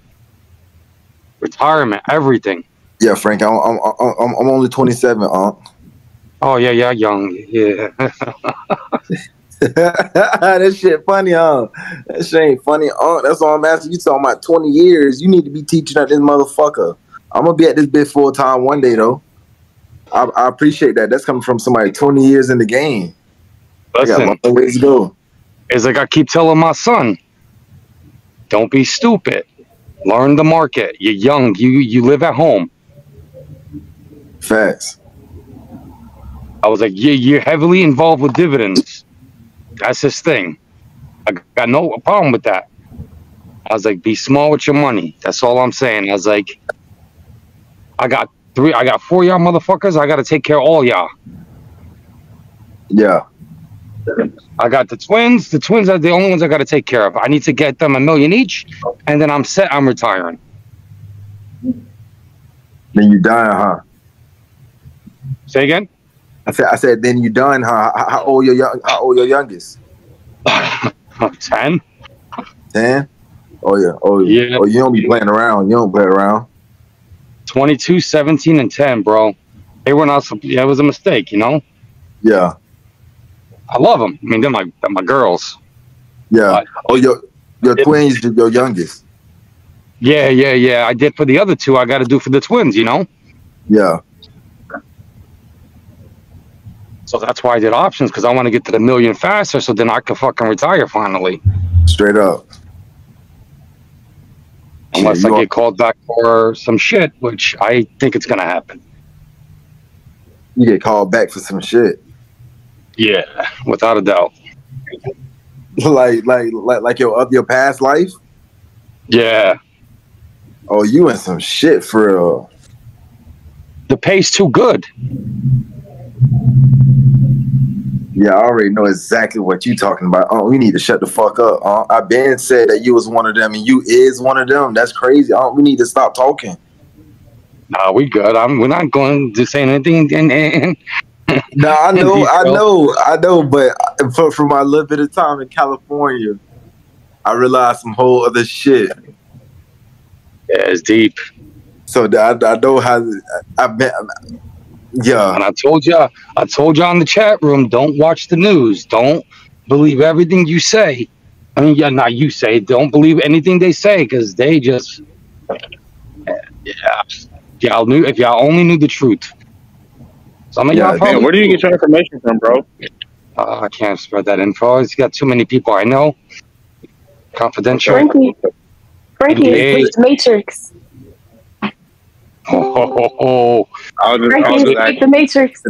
retirement, everything. Yeah, Frank. I'm I'm I'm, I'm only 27. Unc. Oh yeah, yeah, young, yeah. (laughs) (laughs) that shit funny, huh? That shit ain't funny, Unc. That's all I'm asking. You talking about 20 years? You need to be teaching at this motherfucker. I'm gonna be at this bit full time one day though. I, I appreciate that. That's coming from somebody 20 years in the game. I got a long ways to go. it's like I keep telling my son, don't be stupid. Learn the market. You're young. You you live at home. Facts. I was like, yeah, you're heavily involved with dividends. That's his thing. I got no problem with that. I was like, be small with your money. That's all I'm saying. I was like, I got three, I got four y'all motherfuckers. I got to take care of all y'all. Yeah. I got the twins. The twins are the only ones I got to take care of. I need to get them a million each, and then I'm set. I'm retiring. Then you done, huh? Say again. I said, I said, then you done, huh? How, how old your young? How old your youngest? (laughs) Ten. Ten. Oh yeah. Oh yeah. Yeah. Oh, you don't be playing around. You don't play around. 22, 17, and 10, bro. They were not, yeah, it was a mistake, you know? Yeah. I love them. I mean, they're my, they're my girls. Yeah. Right. Oh, your your twins, your youngest. Yeah, yeah, yeah. I did for the other two. I got to do for the twins, you know? Yeah. So that's why I did options because I want to get to the million faster so then I can fucking retire finally. Straight up. Unless you I get called back for some shit, which I think it's going to happen. You get called back for some shit. Yeah, without a doubt. (laughs) like like like like your of your past life. Yeah. Oh, you in some shit for real. The pay's too good. Yeah, I already know exactly what you talking about. Oh, we need to shut the fuck up. Uh, I been said that you was one of them, and you is one of them. That's crazy. Uh, we need to stop talking. Nah, we good. I'm, we're not going to say anything. And, and, No, I (laughs) know, I know, I know. But for for my little bit of time in California, I realized some whole other shit. yeah, it's deep. So I, I know how I've been. Yeah, And I told you, I told you on the chat room, don't watch the news. Don't believe everything you say. I mean, yeah, not you say. Don't believe anything they say because they just, yeah, y'all knew if y'all only knew the truth. Some of Yeah, y'all. Man, where do you get your information from, bro? Uh, I can't spread that info. It's got too many people I know. Confidential. Frankie, Frankie, NBA. it's Matrix. Oh, ho, ho, ho. I was just, I was Frankie, just it's asking. the Matrix.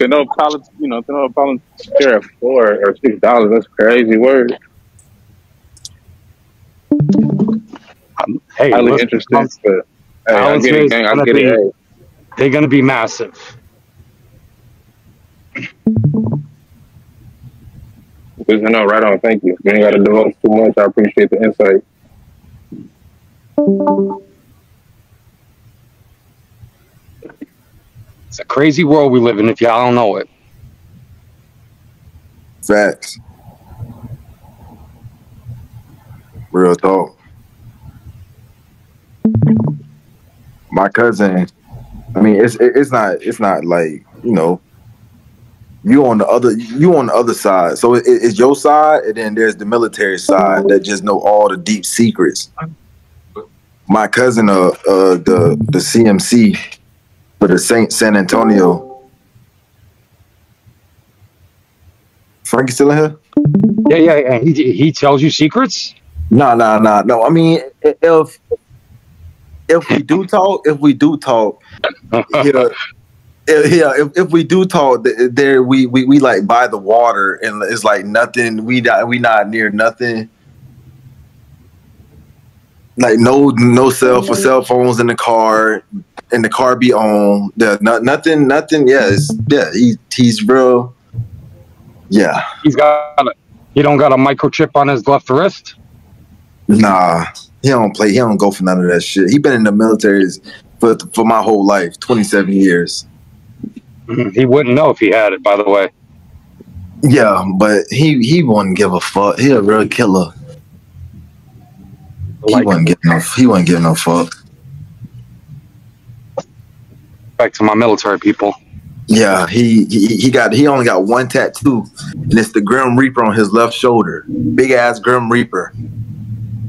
To know college, you know, to know a college share at four or six dollars, that's crazy word. Um, hey, Highly listen, interesting. But hey, I Alex get is it, gang. I gonna get be- Hey. they're going to be massive. Good to know. Right on. Thank you. You ain't got to devote too much. I appreciate the insight. It's a crazy world we live in if y'all don't know it. facts. Real talk. My cousin. I mean, it's it's not it's not like you know. You on the other you on the other side, so it, it's your side, and then there's the military side that just know all the deep secrets. My cousin, uh, uh the the CMC for the Saint San Antonio. Frankie still in here? Yeah, yeah, yeah. He, he tells you secrets? No, no, no, no. I mean, if if we do talk, if we do talk, yeah, if- yeah. If, if we do talk, there we, we we like by the water, and it's like nothing. We not we not near nothing. Like no no cell for cell phones in the car, and the car be on. Yeah, no, nothing nothing. Yeah, it's, yeah. He he's real. Yeah, He's got a, he don't got a microchip on his left wrist? Nah, he don't play. He don't go for none of that shit. He been in the military for for my whole life, twenty seven years. Mhm. He wouldn't know if he had it, by the way. Yeah, but he he wouldn't give a fuck. He a real killer. He Like, wouldn't give no. He wouldn't give no fuck. back to my military people. Yeah, he, he he got he only got one tattoo, and it's the Grim Reaper on his left shoulder. Big ass Grim Reaper.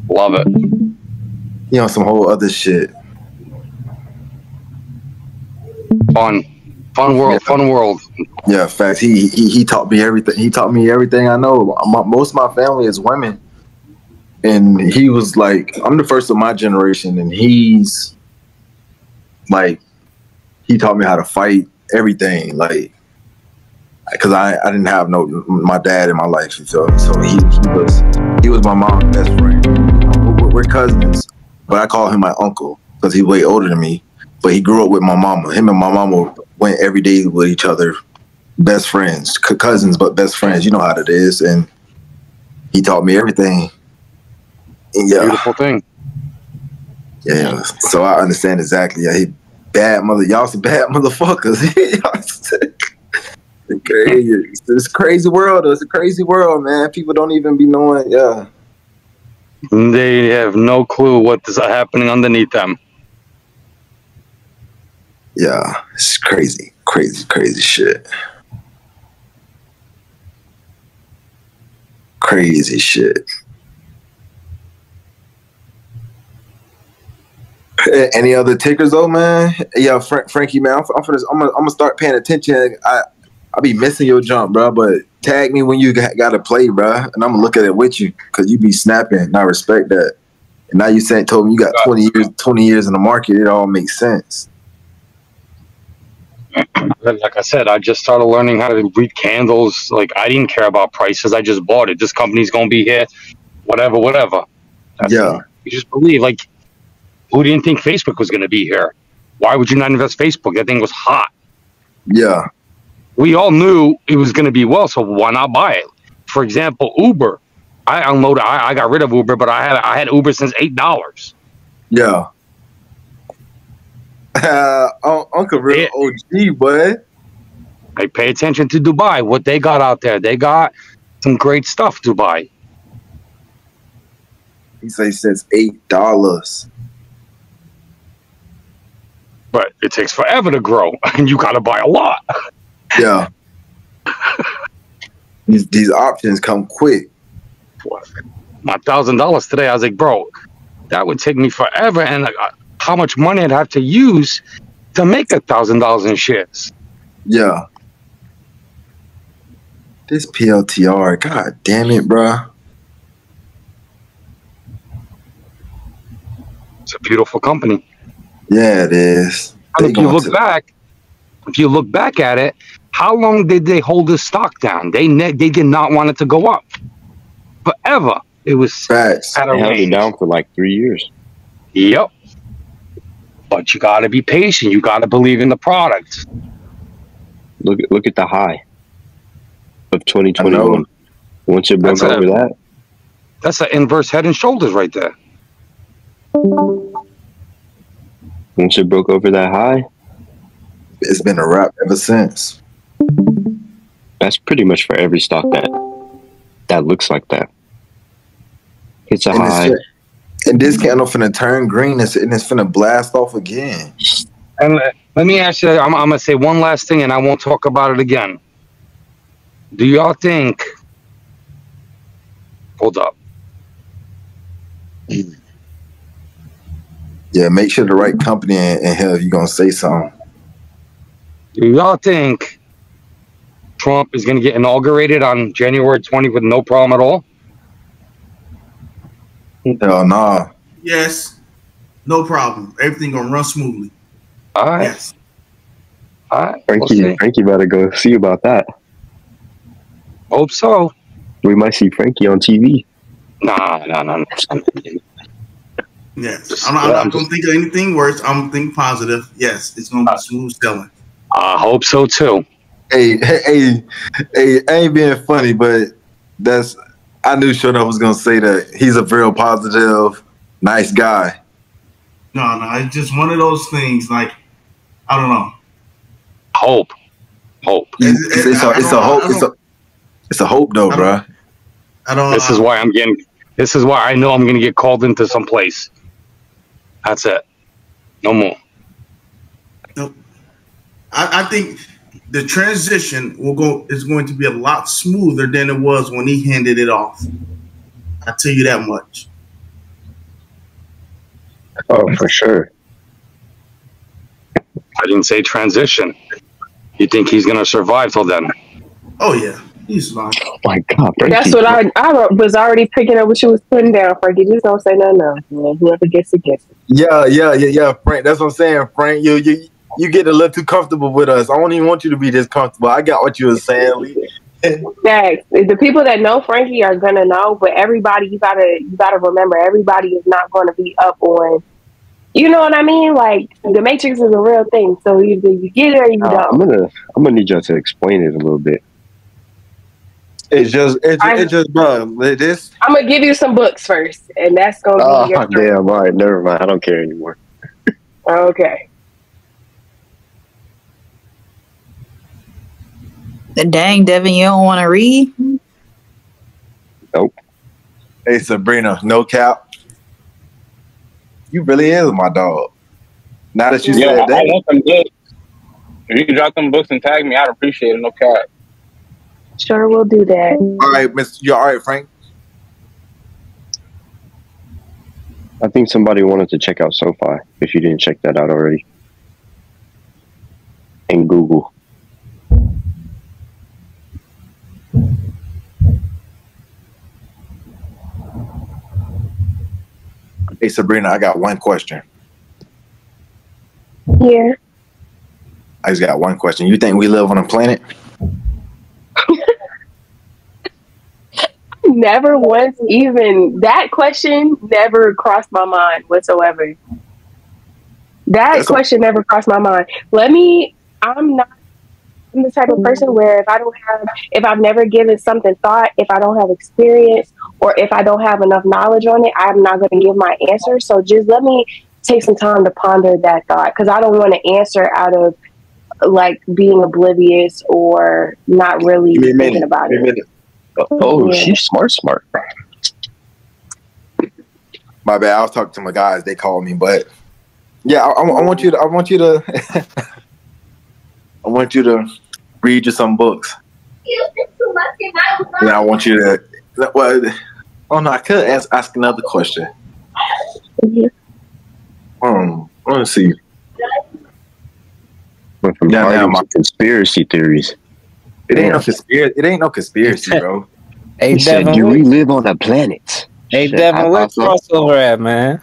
Love it. He on some whole other shit. Fun, fun world, fun world. Yeah, facts. He he he taught me everything. He taught me everything I know. My, most of my family is women, and he was like, I'm the first of my generation, and he's like, he taught me how to fight everything. Like, because I I didn't have no my dad in my life, so so he he was he was my mom's best friend. We're, we're cousins, but I call him my uncle because he's way older than me. But he grew up with my mama. Him and my mama went every day with each other, best friends, cousins, but best friends. You know how it is, and he taught me everything. Yeah, Beautiful thing. yeah. So I understand exactly. Yeah, he bad mother. Y'all some bad (laughs) motherfuckers. (laughs) It's crazy. It's crazy world. It's a crazy world, man. People don't even be knowing. Yeah, They have no clue what is happening underneath them. yeah. It's crazy, crazy, crazy shit. Crazy shit. (laughs) Any other tickers though, man? Yeah, Fra- Frankie, man, I'm, I'm, finna, I'm, gonna, I'm gonna start paying attention. I I be missing your jump, bro. But tag me when you got, got to play, bro, and I'm gonna look at it with you because you be snapping. And I respect that. And now you saying told me you got 20 years, 20 years in the market. It all makes sense. Like I said, I just started learning how to read candles. Like I didn't care about prices. I just bought it. This company's gonna be here, whatever, whatever. That's Yeah. it. You just believe. Like, who didn't think Facebook was gonna be here? Why would you not invest Facebook? That thing was hot. Yeah, We all knew it was gonna be well, so why not buy it? For example, Uber. I unloaded. I, I got rid of Uber, but I had I had Uber since eight dollars. yeah. Uh, (laughs) Un- Uncle real OG, boy. I pay attention to Dubai. What they got out there? They got some great stuff. Dubai. He say since eight dollars. But it takes forever to grow (laughs) and you got to buy a lot Yeah. (laughs) these these options come quick. my thousand dollars today i was like bro that would take me forever and uh, how much money i'd have to use to make a thousand dollars in shares Yeah. This PLTR, god damn it, bruh. it's a beautiful company Yeah, it is. and if you look to- back if you look back at it how long did they hold this stock down they ne- they did not want it to go up forever it was Facts. at a They held it down for like three years. Yep. But you got to be patient. You got to believe in the product. Look at look at the high of 2021. Once it broke That's over it. that, That's an inverse head and shoulders right there. Once it broke over that high, It's been a wrap ever since. that's pretty much for every stock that that looks like that. It's a And, high. it's, and this candle finna turn green and it's, and it's finna blast off again. And let me ask you, I'm, I'm going to say one last thing and I won't talk about it again. Do y'all think, hold up, mm. Yeah, make sure the right company in, in here if you're gonna say something. do y'all think Trump is going to get inaugurated on January 20th with no problem at all? Hell nah. Yes, no problem. Everything gonna run smoothly. All right. Yes. All right. We'll Frankie, see. Frankie better go see about that. Hope so. We might see Frankie on TV. Nah, nah, nah. nah. Yes. I'm not, I'm not I'm gonna just- think of anything worse. I'm gonna think positive. Yes, it's gonna be smooth sailing. I hope so too. Hey, hey, hey, hey, I ain't being funny, but that's I knew sure Shona was gonna say that he's a real positive, nice guy. No, no, it's just one of those things. Like I don't know. Hope. Hope. It's, it's, it's a, it's a hope. It's a, it's a hope, though, bruh. I don't. This is why I'm getting. This is why I know I'm going to get called into some place. That's it. No more. I, I think the transition will go is going to be a lot smoother than it was when he handed it off. I tell you that much. Oh, for sure. I didn't say transition. You think he's going to survive till then? Oh yeah, he's fine. Oh my God, That's what I I was already picking up what you was putting down, Frankie. Just don't say nothing else. Man. Whoever gets it gets it. Yeah, yeah, yeah, yeah, Frank. That's what I'm saying, Frank. You you you get a little too comfortable with us. I don't even want you to be this comfortable. I got what you were saying. Lee. (laughs) Facts. The people that know Frankie are gonna know, but everybody you gotta you gotta remember everybody is not gonna be up on you know what I mean? Like the Matrix is a real thing. So either you get it or you Uh, don't. I'm gonna I'm gonna need y'all to explain it a little bit. It's just it's, I- it's just bro. This I'm gonna give you some books first, and that's gonna Oh be your damn! All right, never mind. I don't care anymore. okay. The Dang, Devin, you don't want to read? Nope. hey Sabrina, no cap. You really is my dog. Now that you Yeah, I, said I that, want them books. If you could drop them books and tag me, I'd appreciate it. No cap. Sure, we'll do that. all right, Mister, you all right, Frank? I think somebody wanted to check out SoFi. If you didn't check that out already, and Google. Hey Sabrina, I got one question. Yeah. I just got one question. You think we live on a planet? Never once even that question never crossed my mind whatsoever. That That's a- question never crossed my mind. Let me. I'm not. I'm the type of person where if I don't have, if I've never given something thought, if I don't have experience, or if I don't have enough knowledge on it, I'm not going to give my answer. So just let me take some time to ponder that thought because I don't want to answer out of like being oblivious or not really thinking about a it. Minute. Oh, Yeah. she's smart, smart. My bad. I was talking to my guys. They called me, but yeah, I, I, I want you to. I want you to. (laughs) I want you to read you some books, and I want you to. Well, oh no, I could ask ask another question. Um, let me see. Went from Yeah, yeah, yeah, my- conspiracy theories. It ain't no conspiracy. It ain't no conspiracy, bro. Hey He said, Devin, "Do we live on a planet?" hey Shit, Devin, I what thought so. crossover at, man?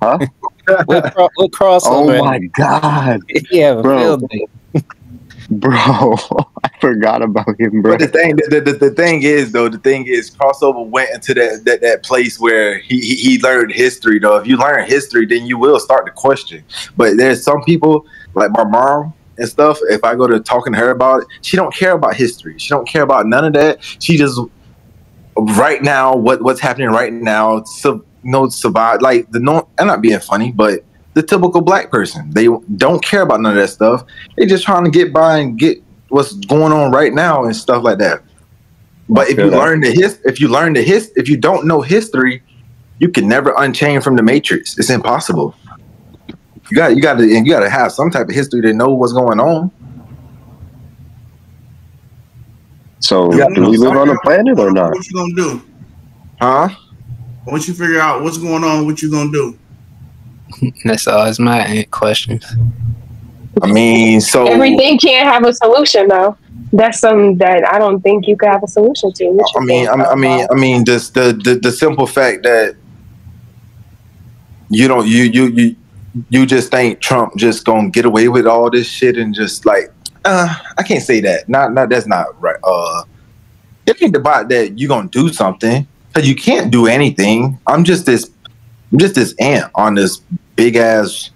Huh? (laughs) What, cro- what Oh crossover? my god. (laughs) Yeah, Bro. (laughs) bro! I forgot about him, bro. But the thing, the, the, the thing is though, the thing is, crossover went into that that, that place where he, he he learned history. Though, if you learn history, then you will start to question. But there's some people like my mom and stuff. If I go to talking to her about it, she don't care about history. She don't care about none of that. She just right now what what's happening right now. So no survive like the no. I'm not being funny, but the typical black person they don't care about none of that stuff. They just trying to get by and get what's going on right now and stuff like that. But if you that. learn the his, if you learn the his, if you don't know history, you can never unchain from the matrix. It's impossible. You got you got to you got to have some type of history to know what's going on. So, Yeah, do we live on a planet or not? What you gonna do? Huh? Once you figure out what's going on, what you gonna do? That's always my questions. I mean, so Everything can't have a solution though. That's something that I don't think you can have a solution to. What I mean, I mean, I mean, I mean, just the, the the simple fact that you don't you you you you just think Trump just gonna get away with all this shit and just like uh I can't say that. Not not that's not right. Uh, it ain't about that you're gonna do something because you can't do anything. I'm just this I'm just this ant on this big ass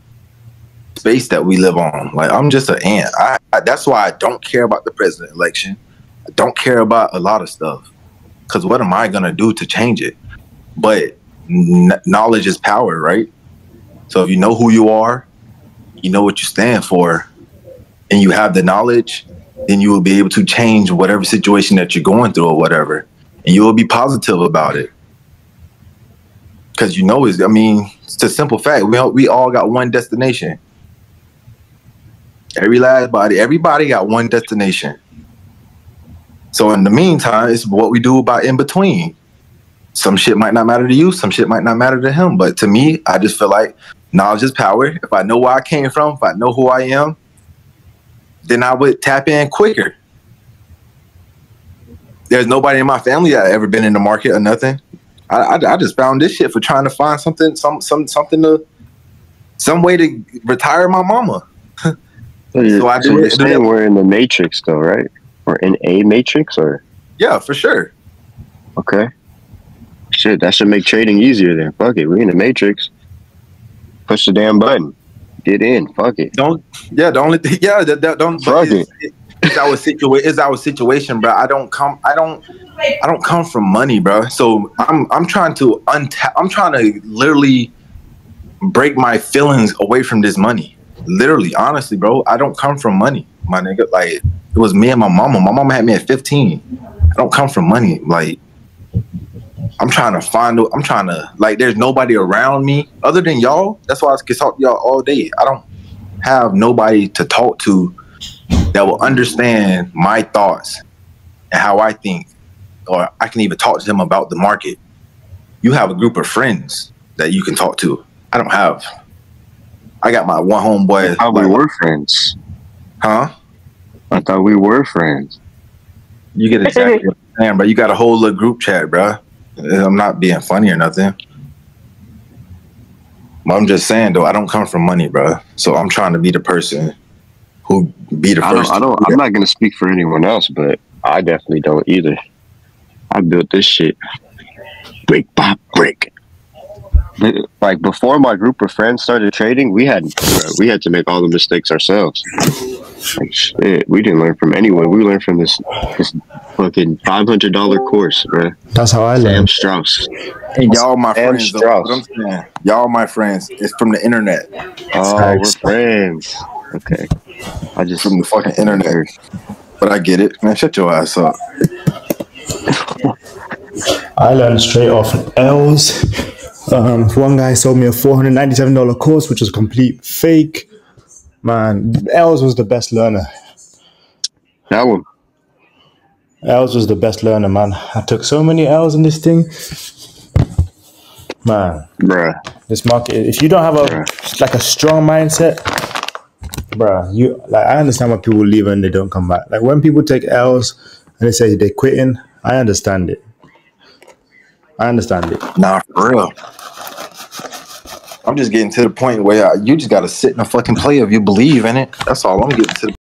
space that we live on. Like I'm just an ant. I, I that's why I don't care about the president election. I don't care about a lot of stuff because what am I gonna do to change it? But n- knowledge is power, right? So if you know who you are, you know what you stand for, and you have the knowledge, then you will be able to change whatever situation that you're going through or whatever, and you will be positive about it. Because you know, it's, I mean, it's a simple fact. We all, we all got one destination. Every last body, everybody got one destination. So in the meantime, it's what we do about in between. Some shit might not matter to you, some shit might not matter to him. But to me, I just feel like knowledge is power. If I know where I came from, if I know who I am, then I would tap in quicker. There's nobody in my family that ever been in the market or nothing. I, I, I just found this shit for trying to find something, some, some, something to, some way to retire my mama. (laughs) So So I do saying we're in the matrix though, right? We're in a matrix or Yeah, for sure. okay. Shit, that should make trading easier then. Fuck it. We in the matrix. Push the damn button. Get in. Fuck it. Don't. Yeah, the only thing. (laughs) Yeah, that, that don't. Fuck it. it's our situation. It's our situation, bro. I don't come. I don't. I don't come from money, bro. So I'm. I'm trying to untap. I'm trying to literally break my feelings away from this money. Literally, honestly, bro. I don't come from money, my nigga. Like it was me and my mama. My mama had me at 15. I don't come from money. Like I'm trying to find. I'm trying to like. There's nobody around me other than y'all. That's why I can talk to y'all all day. I don't have nobody to talk to that will understand my thoughts and how I think, or I can even talk to them about the market. You have a group of friends that you can talk to. I don't have. I got my one homeboy. I thought we were friends. Huh? I thought we were friends. You get exactly (laughs) what I'm saying, bro. You got a whole little group chat, bro. Eh, I'm not being funny or nothing. But I'm just saying though, I don't come from money, bro. So I'm trying to be the person who be the I don't. first. I don't. I'm not gonna speak for anyone else, but I definitely don't either. I built this shit brick by brick. Like before my group of friends started trading, we had we had to make all the mistakes ourselves. Like shit, we didn't learn from anyone. We learned from this this fucking five hundred dollar course, bro. That's how I Sam learned. Strauss. And y'all my Sam friends. Strauss. what I'm saying. Y'all my friends. It's from the internet. Oh, we're friends. Okay. I just from the fucking internet. But I get it, man. Shut your ass up. I learned straight off L's. Um, one guy sold me a $497 course, which was a complete fake. Man, L's was the best learner. That one. L's was the best learner, man. I took so many L's in this thing. Man, bruh. This market, if you don't have a like a strong mindset, bruh, you like I understand why people leave and they don't come back. Like when people take L's and they say they're quitting, I understand it. I understand it. Nah, for real. I'm just getting to the point where you just gotta sit and fucking play if you believe in it. That's all I'm getting to. The